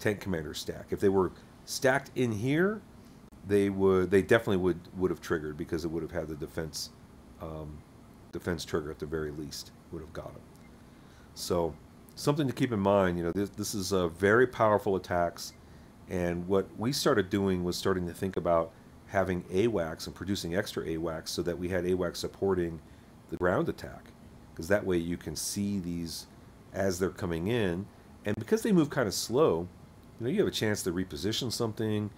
tank commander stack. If they were stacked in here, they would they definitely would would have triggered because it would have had the defense um, defense trigger at the very least would have got them. So something to keep in mind. You know, this this is a very powerful attacks, and what we started doing was starting to think about having AWACS and producing extra AWACS so that we had AWACS supporting the ground attack, because that way you can see these as they're coming in, and because they move kind of slow, you know, you have a chance to reposition something.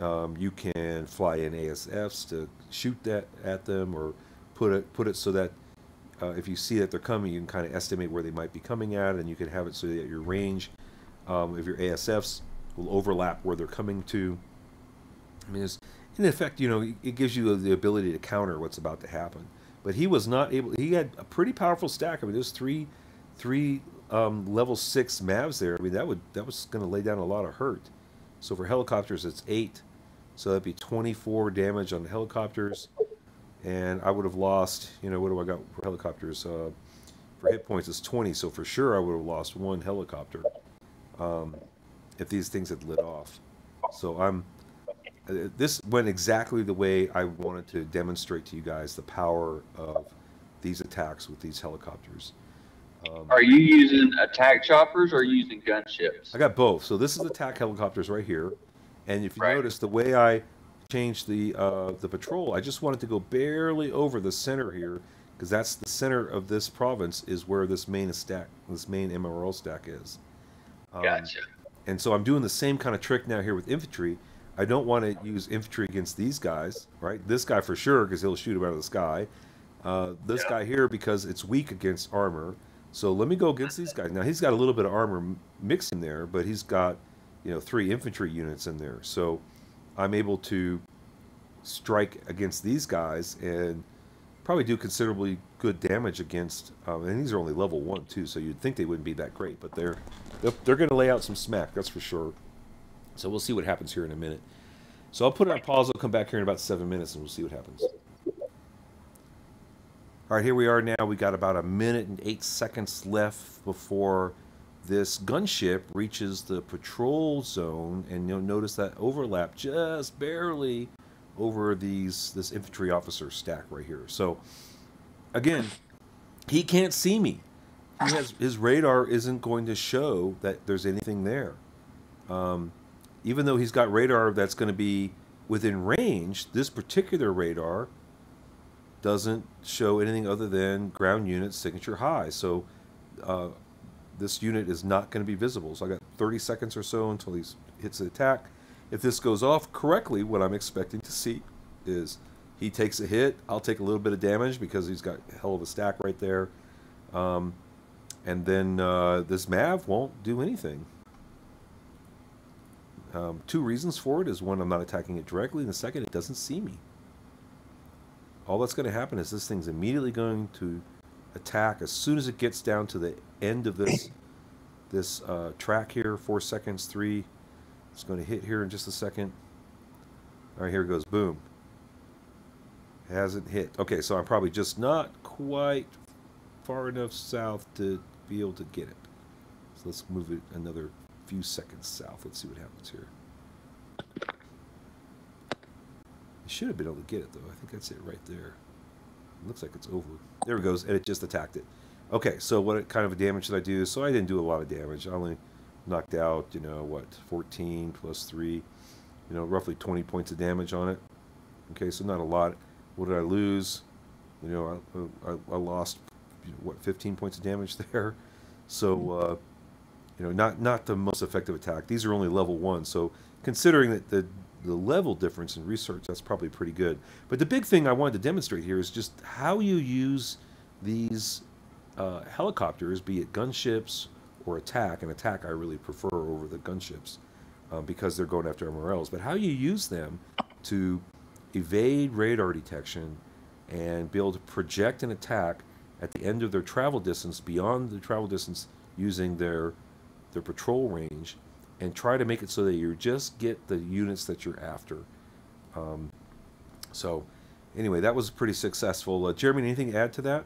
Um, you can fly in ASFs to shoot that at them, or put it put it so that uh, if you see that they're coming, you can kind of estimate where they might be coming at, and you can have it so that your range um, of your ASFs will overlap where they're coming to. I mean, it's, in effect, you know, it gives you the ability to counter what's about to happen. But he was not able. He had a pretty powerful stack. I mean, there's three, three um, level six Mavs there. I mean, that would that was going to lay down a lot of hurt. So for helicopters, it's eight. So that'd be 24 damage on the helicopters, and I would have lost. You know, what do I got for helicopters? Uh, for hit points, it's 20. So for sure, I would have lost one helicopter um, if these things had lit off. So I'm. Uh, this went exactly the way I wanted to demonstrate to you guys the power of these attacks with these helicopters. Um, are you using attack choppers or using gunships? I got both. So this is attack helicopters right here, and if you right. notice the way I changed the uh, the patrol, I just wanted to go barely over the center here because that's the center of this province is where this main stack, this main MRL stack is. Um, gotcha. And so I'm doing the same kind of trick now here with infantry. I don't want to use infantry against these guys, right? This guy for sure because he'll shoot him out of the sky. Uh, this yeah. guy here because it's weak against armor. So let me go against these guys. Now he's got a little bit of armor mixed in there, but he's got you know three infantry units in there. So I'm able to strike against these guys and probably do considerably good damage against. Um, and these are only level one too, so you'd think they wouldn't be that great, but they're they're, going to lay out some smack. That's for sure. So we'll see what happens here in a minute. So I'll put it on pause. I'll come back here in about seven minutes and we'll see what happens. All right, here we are now. We got about a minute and eight seconds left before this gunship reaches the patrol zone, and you'll notice that overlap just barely over these this infantry officer stack right here. So again, he can't see me. He has his radar isn't going to show that there's anything there. Um, even though he's got radar that's going to be within range, this particular radar doesn't show anything other than ground unit signature high. So uh, this unit is not going to be visible. So I got 30 seconds or so until he hits the attack. If this goes off correctly, what I'm expecting to see is he takes a hit. I'll take a little bit of damage because he's got a hell of a stack right there. Um, and then uh, this Mav won't do anything. Um, two reasons for it is one, I'm not attacking it directly, and the second, it doesn't see me all that's going to happen is this thing's immediately going to attack as soon as it gets down to the end of this this uh, track here. Four seconds, three. It's going to hit here in just a second. All right, here it goes. Boom. It hasn't hit. Okay, so I'm probably just not quite far enough south to be able to get it. So let's move it another few seconds south. Let's see what happens here. I should have been able to get it, though. I think that's it right there. Looks like it's over. There it goes, and it just attacked it. Okay, so what kind of damage did I do? So I didn't do a lot of damage. I only knocked out, you know, what, 14 plus 3, you know, roughly 20 points of damage on it. Okay, so not a lot. What did I lose? You know, I, I, I lost, you know, what, 15 points of damage *laughs* there. So, uh, you know, not, not the most effective attack. These are only level 1, so considering that the the level difference in research, that's probably pretty good. But the big thing I wanted to demonstrate here is just how you use these uh, helicopters, be it gunships or attack, and attack I really prefer over the gunships uh, because they're going after MRLs, but how you use them to evade radar detection and be able to project an attack at the end of their travel distance beyond the travel distance using their their patrol range and try to make it so that you just get the units that you're after. Um, so anyway, that was pretty successful. Uh, Jeremy, anything to add to that?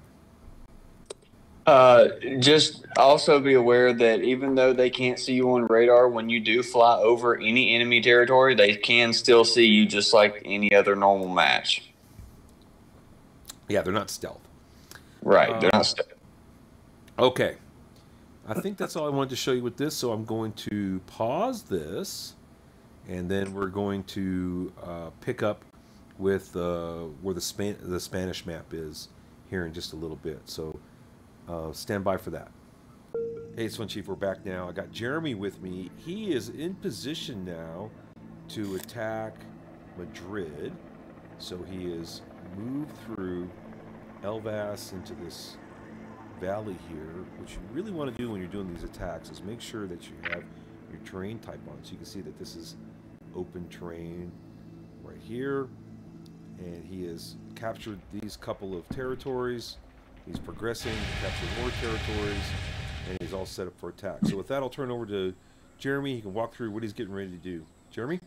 Uh, just also be aware that even though they can't see you on radar, when you do fly over any enemy territory, they can still see you just like any other normal match. Yeah, they're not stealth. Right, they're Uh, not. Stealth. Okay. I think that's all I wanted to show you with this, so I'm going to pause this, and then we're going to uh, pick up with uh, where the, Span- the Spanish map is here in just a little bit. So uh, stand by for that. Hey, Swin Chief, we're back now. I got Jeremy with me. He is in position now to attack Madrid. So he has moved through Elvas into this valley here. What you really want to do when you're doing these attacks is make sure that you have your terrain type on. So you can see that this is open terrain right here. And he has captured these couple of territories. He's progressing capture more territories. And he's all set up for attack. So with that, I'll turn over to Jeremy. He can walk through what he's getting ready to do. Jeremy?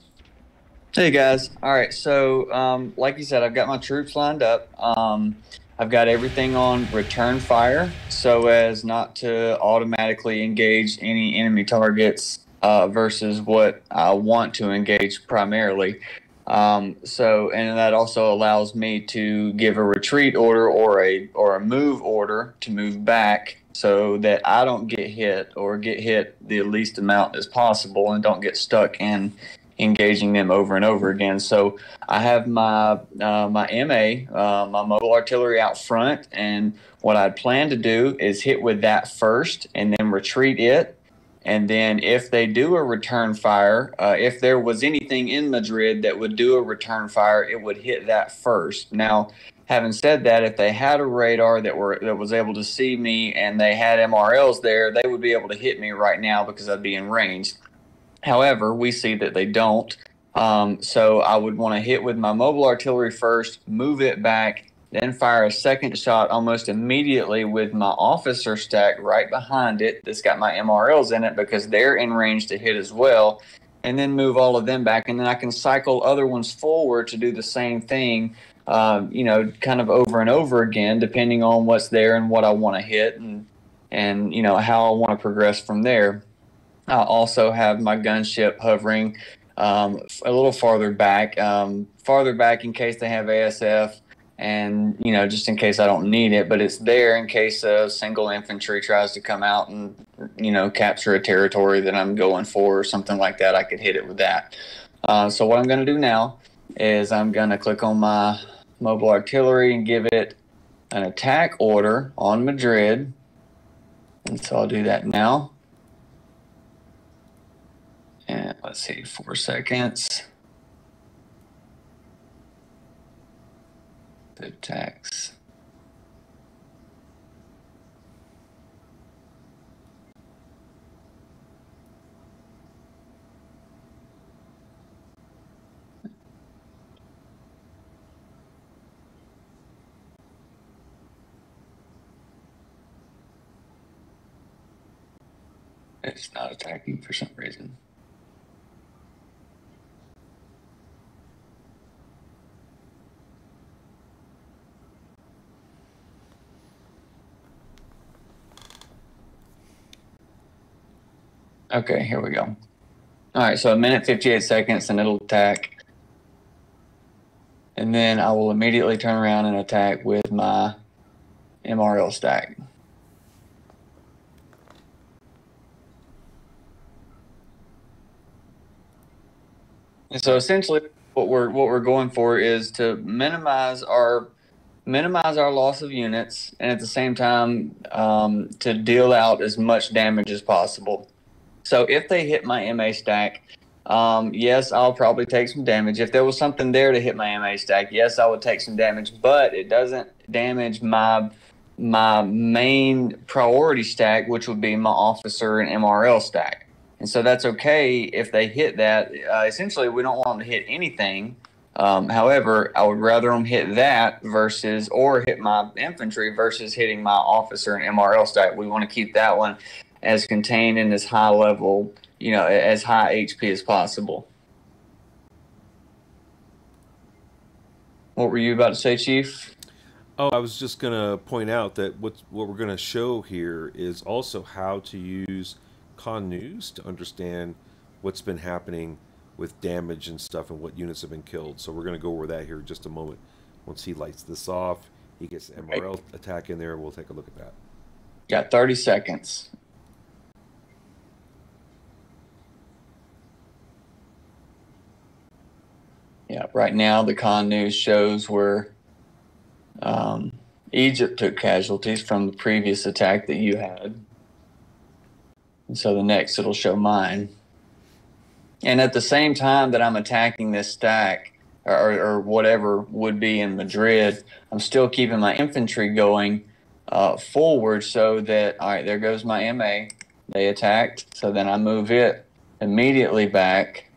Hey guys. All right. So, um, like you said, I've got my troops lined up. Um, I've got everything on return fire so as not to automatically engage any enemy targets uh, versus what I want to engage primarily. Um, so, and that also allows me to give a retreat order or a or a move order to move back so that I don't get hit or get hit the least amount as possible and don't get stuck in engaging them over and over again. So I have my uh, my MA, uh, my mobile artillery out front, and what I'd plan to do is hit with that first, and then retreat it. And then if they do a return fire, uh, if there was anything in Madrid that would do a return fire, it would hit that first. Now, having said that, if they had a radar that were that was able to see me and they had MRLs there, they would be able to hit me right now because I'd be in range. However, we see that they don't. Um, so I would want to hit with my mobile artillery first, move it back, then fire a second shot almost immediately with my officer stack right behind it that's got my MRLs in it because they're in range to hit as well. And then move all of them back. And then I can cycle other ones forward to do the same thing, um, you know, kind of over and over again, depending on what's there and what I want to hit and, and, you know, how I want to progress from there. I also have my gunship hovering um, a little farther back, um, farther back in case they have ASF, and you know just in case I don't need it. But it's there in case a single infantry tries to come out and you know capture a territory that I'm going for or something like that. I could hit it with that. Uh, so what I'm going to do now is I'm going to click on my mobile artillery and give it an attack order on Madrid. And so I'll do that now. And let's see, four seconds. The attacks. It's not attacking for some reason. Okay, here we go. All right, so a minute 58 seconds and it'll attack. And then I will immediately turn around and attack with my MRL stack. And so essentially what we're what we're going for is to minimize our minimize our loss of units and at the same time um, to deal out as much damage as possible. So if they hit my MA stack, um, yes, I'll probably take some damage. If there was something there to hit my MA stack, yes, I would take some damage, but it doesn't damage my my main priority stack, which would be my officer and MRL stack. And so that's okay if they hit that. Uh, essentially, we don't want them to hit anything. Um, however, I would rather them hit that versus or hit my infantry versus hitting my officer and MRL stack. We want to keep that one as contained and as high level, you know, as high HP as possible. what were you about to say, Chief? Oh, I was just going to point out that what what we're going to show here is also how to use con news to understand what's been happening with damage and stuff and what units have been killed. So we're going to go over that here in just a moment. Once he lights this off, he gets the MRL right. attack in there. We'll take a look at that. Got 30 seconds. Yeah, right now the con news shows where um, Egypt took casualties from the previous attack that you had. And so the next it'll show mine. And at the same time that I'm attacking this stack or, or whatever would be in Madrid, I'm still keeping my infantry going uh, forward so that, all right, there goes my MA. They attacked. So then I move it immediately back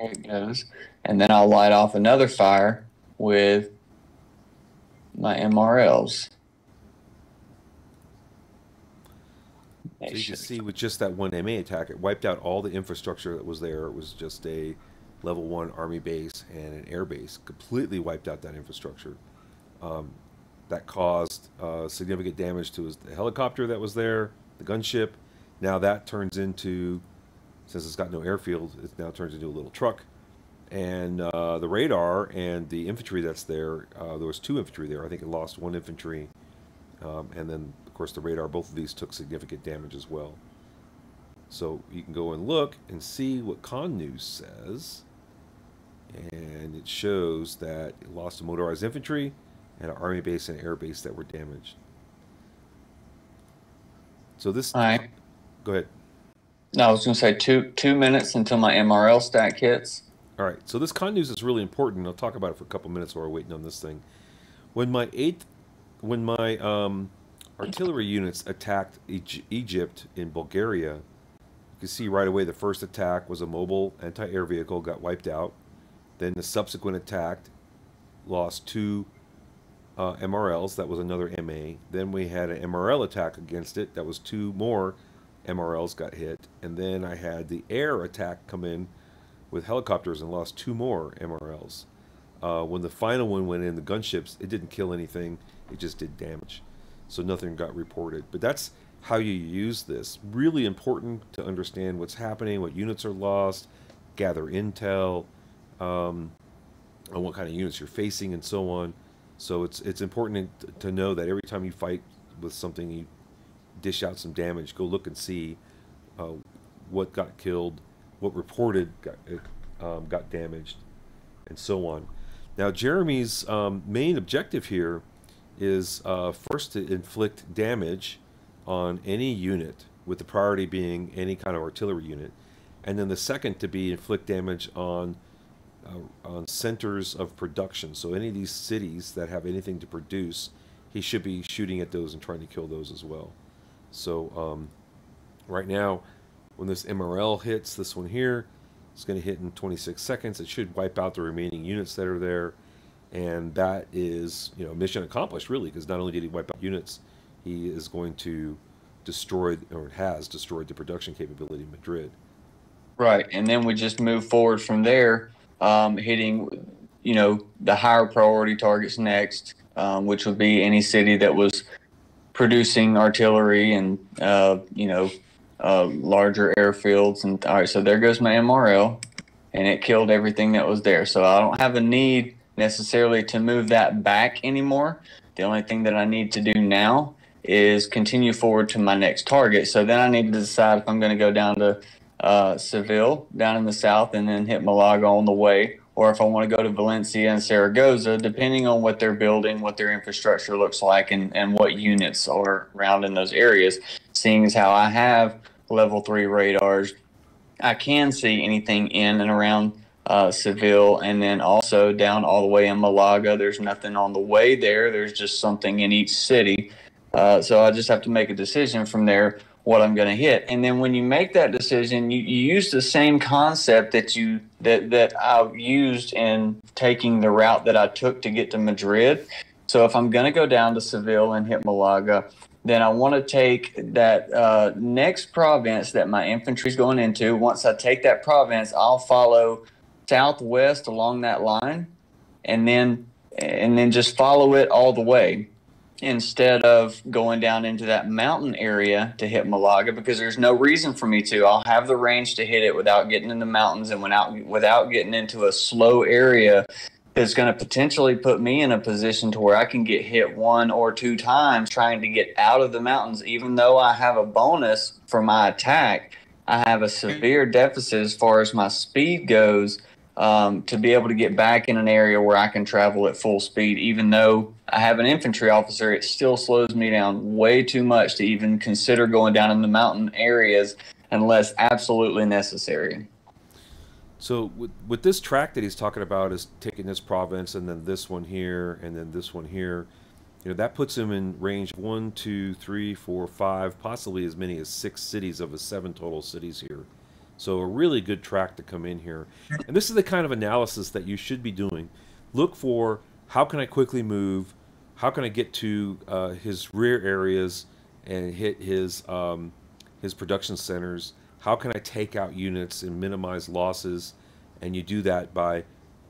There it goes. And then I'll light off another fire with my MRLs. So you can see with just that one MA attack, it wiped out all the infrastructure that was there. It was just a level one army base and an air base. Completely wiped out that infrastructure. Um, that caused uh, significant damage to the helicopter that was there, the gunship. Now that turns into since it's got no airfield, it now turns into a little truck. And uh, the radar and the infantry that's there, uh, there was two infantry there. I think it lost one infantry. Um, and then, of course, the radar, both of these took significant damage as well. So you can go and look and see what Con News says. And it shows that it lost a motorized infantry and an army base and air base that were damaged. So this... All right. Go ahead. No, I was going to say two two minutes until my MRL stack hits. All right, so this con news is really important. I'll talk about it for a couple minutes while we're waiting on this thing. When my eighth, when my um, artillery units attacked Egypt in Bulgaria, you can see right away the first attack was a mobile anti-air vehicle, got wiped out. Then the subsequent attack lost two uh, MRLs, that was another MA. Then we had an MRL attack against it, that was two more MRLs got hit, and then I had the air attack come in with helicopters and lost two more MRLs. Uh, when the final one went in, the gunships, it didn't kill anything, it just did damage. So nothing got reported. But that's how you use this. Really important to understand what's happening, what units are lost, gather intel, um, on what kind of units you're facing, and so on. So it's it's important to know that every time you fight with something, you dish out some damage. Go look and see uh, what got killed, what reported got, um, got damaged, and so on. Now, Jeremy's um, main objective here is uh, first to inflict damage on any unit, with the priority being any kind of artillery unit, and then the second to be inflict damage on uh, on centers of production. So any of these cities that have anything to produce, he should be shooting at those and trying to kill those as well. So um, right now, when this MRL hits, this one here, it's going to hit in 26 seconds. It should wipe out the remaining units that are there. And that is, you know, mission accomplished, really, because not only did he wipe out units, he is going to destroy, or has destroyed the production capability in Madrid. Right. And then we just move forward from there, um, hitting, you know, the higher priority targets next, um, which would be any city that was producing artillery and uh, you know uh, larger airfields. And all right, so there goes my MRL, and it killed everything that was there. So I don't have a need necessarily to move that back anymore. The only thing that I need to do now is continue forward to my next target. So then I need to decide if I'm going to go down to uh, Seville down in the south and then hit Malaga on the way, or if I want to go to Valencia and Zaragoza, depending on what they're building, what their infrastructure looks like, and, and what units are around in those areas. Seeing as how I have level three radars, I can see anything in and around uh, Seville, and then also down all the way in Malaga. There's nothing on the way there. There's just something in each city. Uh, so I just have to make a decision from there what I'm going to hit. And then when you make that decision, you, you use the same concept that you that that I've used in taking the route that I took to get to Madrid. So if I'm going to go down to Seville and hit Malaga, then I want to take that uh, next province that my infantry is going into. Once I take that province, I'll follow southwest along that line, and then and then just follow it all the way instead of going down into that mountain area to hit Malaga because there's no reason for me to. I'll have the range to hit it without getting in the mountains and without without getting into a slow area that's going to potentially put me in a position to where I can get hit one or two times trying to get out of the mountains even though I have a bonus for my attack. I have a severe deficit as far as my speed goes um, to be able to get back in an area where I can travel at full speed. Even though I have an infantry officer, it still slows me down way too much to even consider going down in the mountain areas unless absolutely necessary. So with, with this track that he's talking about is taking this province and then this one here and then this one here, you know that puts him in range one, two, three, four, five, possibly as many as six cities of the seven total cities here. So a really good track to come in here. And this is the kind of analysis that you should be doing. Look for how can I quickly move? How can I get to uh, his rear areas and hit his um, his production centers? How can I take out units and minimize losses? And you do that by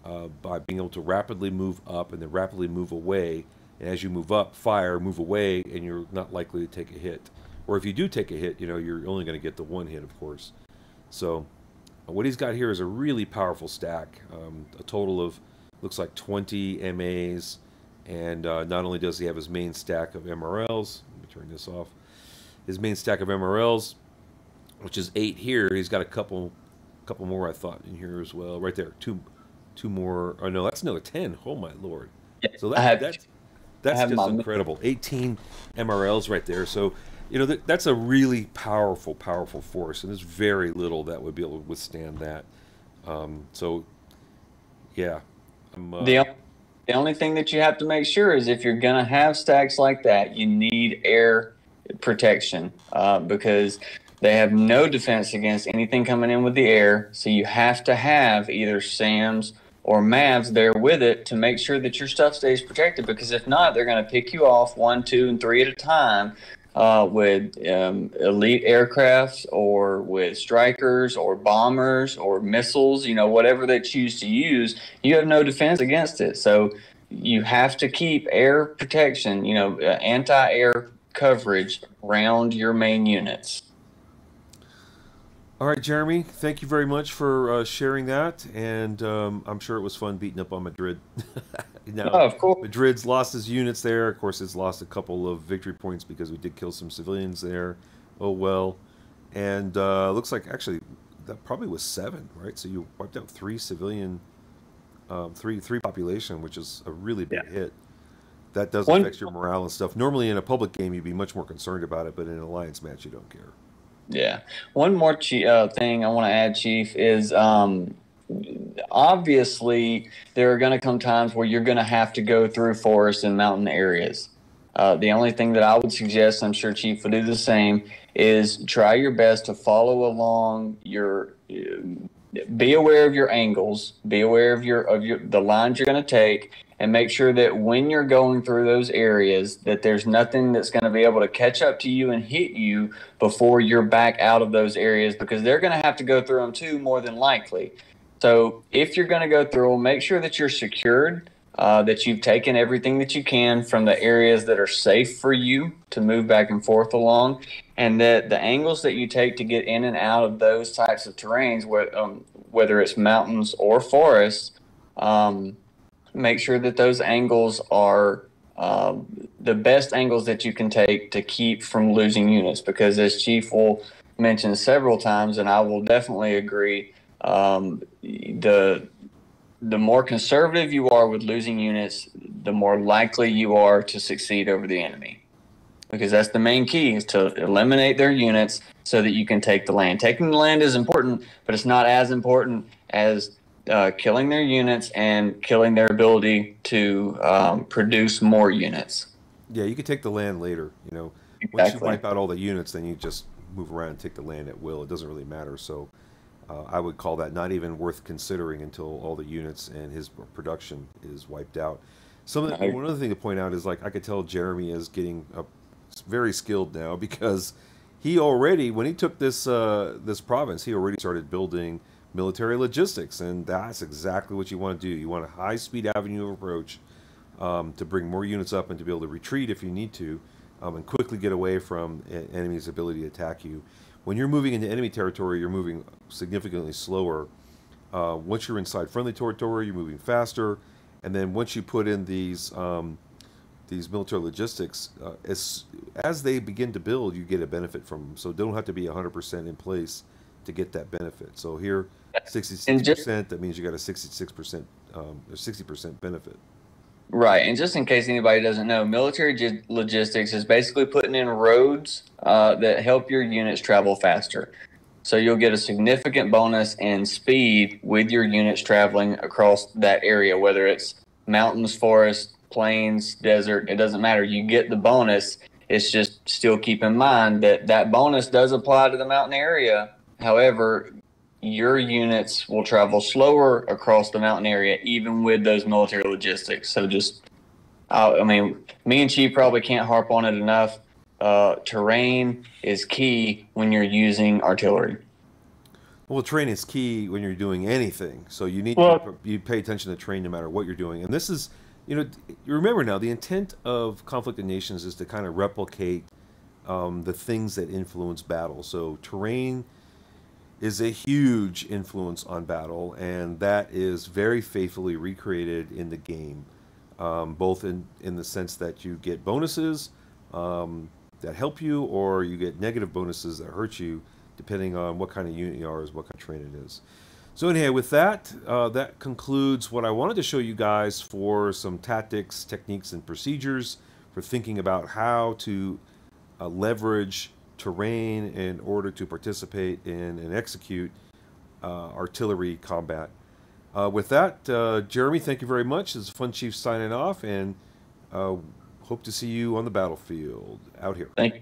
uh, by being able to rapidly move up and then rapidly move away. And as you move up, fire, move away, and you're not likely to take a hit. Or if you do take a hit, you know you're only going to get the one hit, of course. So what he's got here is a really powerful stack. Um, a total of looks like 20 MAs, and uh, not only does he have his main stack of MRLs. Let me turn this off. His main stack of MRLs, which is eight here. He's got a couple, couple more I thought in here as well. Right there, two, two more. Oh no, that's another 10. Oh my lord. Yeah, so that, have, that's that's just incredible. 18 MRLs right there. So you know that, that's a really powerful powerful force and there's very little that would be able to withstand that um, so yeah uh, the, the only thing that you have to make sure is if you're going to have stacks like that you need air protection uh, because they have no defense against anything coming in with the air. So you have to have either sams or mavs there with it to make sure that your stuff stays protected because if not they're going to pick you off one two and three at a time uh, with um, elite aircrafts or with strikers or bombers or missiles, you know, whatever they choose to use, you have no defense against it. So you have to keep air protection, you know, uh, anti air coverage around your main units. All right, Jeremy, thank you very much for uh, sharing that, and um, I'm sure it was fun beating up on Madrid. *laughs* now, oh, of course. Madrid's lost his units there. Of course, it's lost a couple of victory points because we did kill some civilians there. Oh well, and uh, looks like actually that probably was seven, right? So you wiped out three civilian, um, three three population, which is a really big yeah. hit. That does One, affect your morale and stuff. Normally, in a public game, you'd be much more concerned about it, but in an alliance match, you don't care. Yeah. One more uh, thing I want to add, Chief, is um, obviously there are going to come times where you're going to have to go through forest and mountain areas. Uh, the only thing that I would suggest, I'm sure Chief would do the same, is try your best to follow along your. Be aware of your angles. Be aware of your of your the lines you're going to take, and make sure that when you're going through those areas that there's nothing that's going to be able to catch up to you and hit you before you're back out of those areas because they're going to have to go through them too more than likely. So if you're going to go through them make sure that you're secured uh, that you've taken everything that you can from the areas that are safe for you to move back and forth along and that the angles that you take to get in and out of those types of terrains um, whether it's mountains or forests um, make sure that those angles are um, the best angles that you can take to keep from losing units because as chief will mention several times and i will definitely agree um, the the more conservative you are with losing units the more likely you are to succeed over the enemy. Because that's the main key is to eliminate their units so that you can take the land. Taking the land is important but it's not as important as uh, killing their units and killing their ability to um, produce more units. Yeah, you can take the land later. You know, exactly. once you wipe out all the units, then you just move around and take the land at will. It doesn't really matter. So, uh, I would call that not even worth considering until all the units and his production is wiped out. Something one other thing to point out is like I could tell Jeremy is getting a, very skilled now *laughs* because he already when he took this uh, this province he already started building military logistics and that's exactly what you want to do. You want a high speed avenue of approach um, to bring more units up and to be able to retreat if you need to um, and quickly get away from an enemy's ability to attack you. When you're moving into enemy territory, you're moving significantly slower. Uh, once you're inside friendly territory, you're moving faster and then once you put in these um, these military logistics, uh, as as they begin to build, you get a benefit from them. So don't have to be 100% in place to get that benefit. So here, 66%, that means you got a 66% um, or 60% benefit. Right, and just in case anybody doesn't know, military logistics is basically putting in roads uh, that help your units travel faster. So you'll get a significant bonus in speed with your units traveling across that area, whether it's mountains, forest, plains, desert, it doesn't matter. You get the bonus. It's just still keep in mind that that bonus does apply to the mountain area. However, your units will travel slower across the mountain area, even with those military logistics. So just, uh, I mean, me and Chief probably can't harp on it enough uh, terrain is key when you're using artillery. Well, terrain is key when you're doing anything. So you need well, to you pay attention to terrain no matter what you're doing. And this is, you know, you remember now the intent of conflict of nations is to kind of replicate um, the things that influence battle. So terrain is a huge influence on battle, and that is very faithfully recreated in the game, um, both in in the sense that you get bonuses. Um, that help you, or you get negative bonuses that hurt you, depending on what kind of unit you are, is what kind of train it is. So anyway, with that, uh, that concludes what I wanted to show you guys for some tactics, techniques, and procedures for thinking about how to uh, leverage terrain in order to participate in and execute uh, artillery combat. Uh, with that, uh, Jeremy, thank you very much. This is Fun Chief signing off, and uh, Hope to see you on the battlefield out here. Thank you.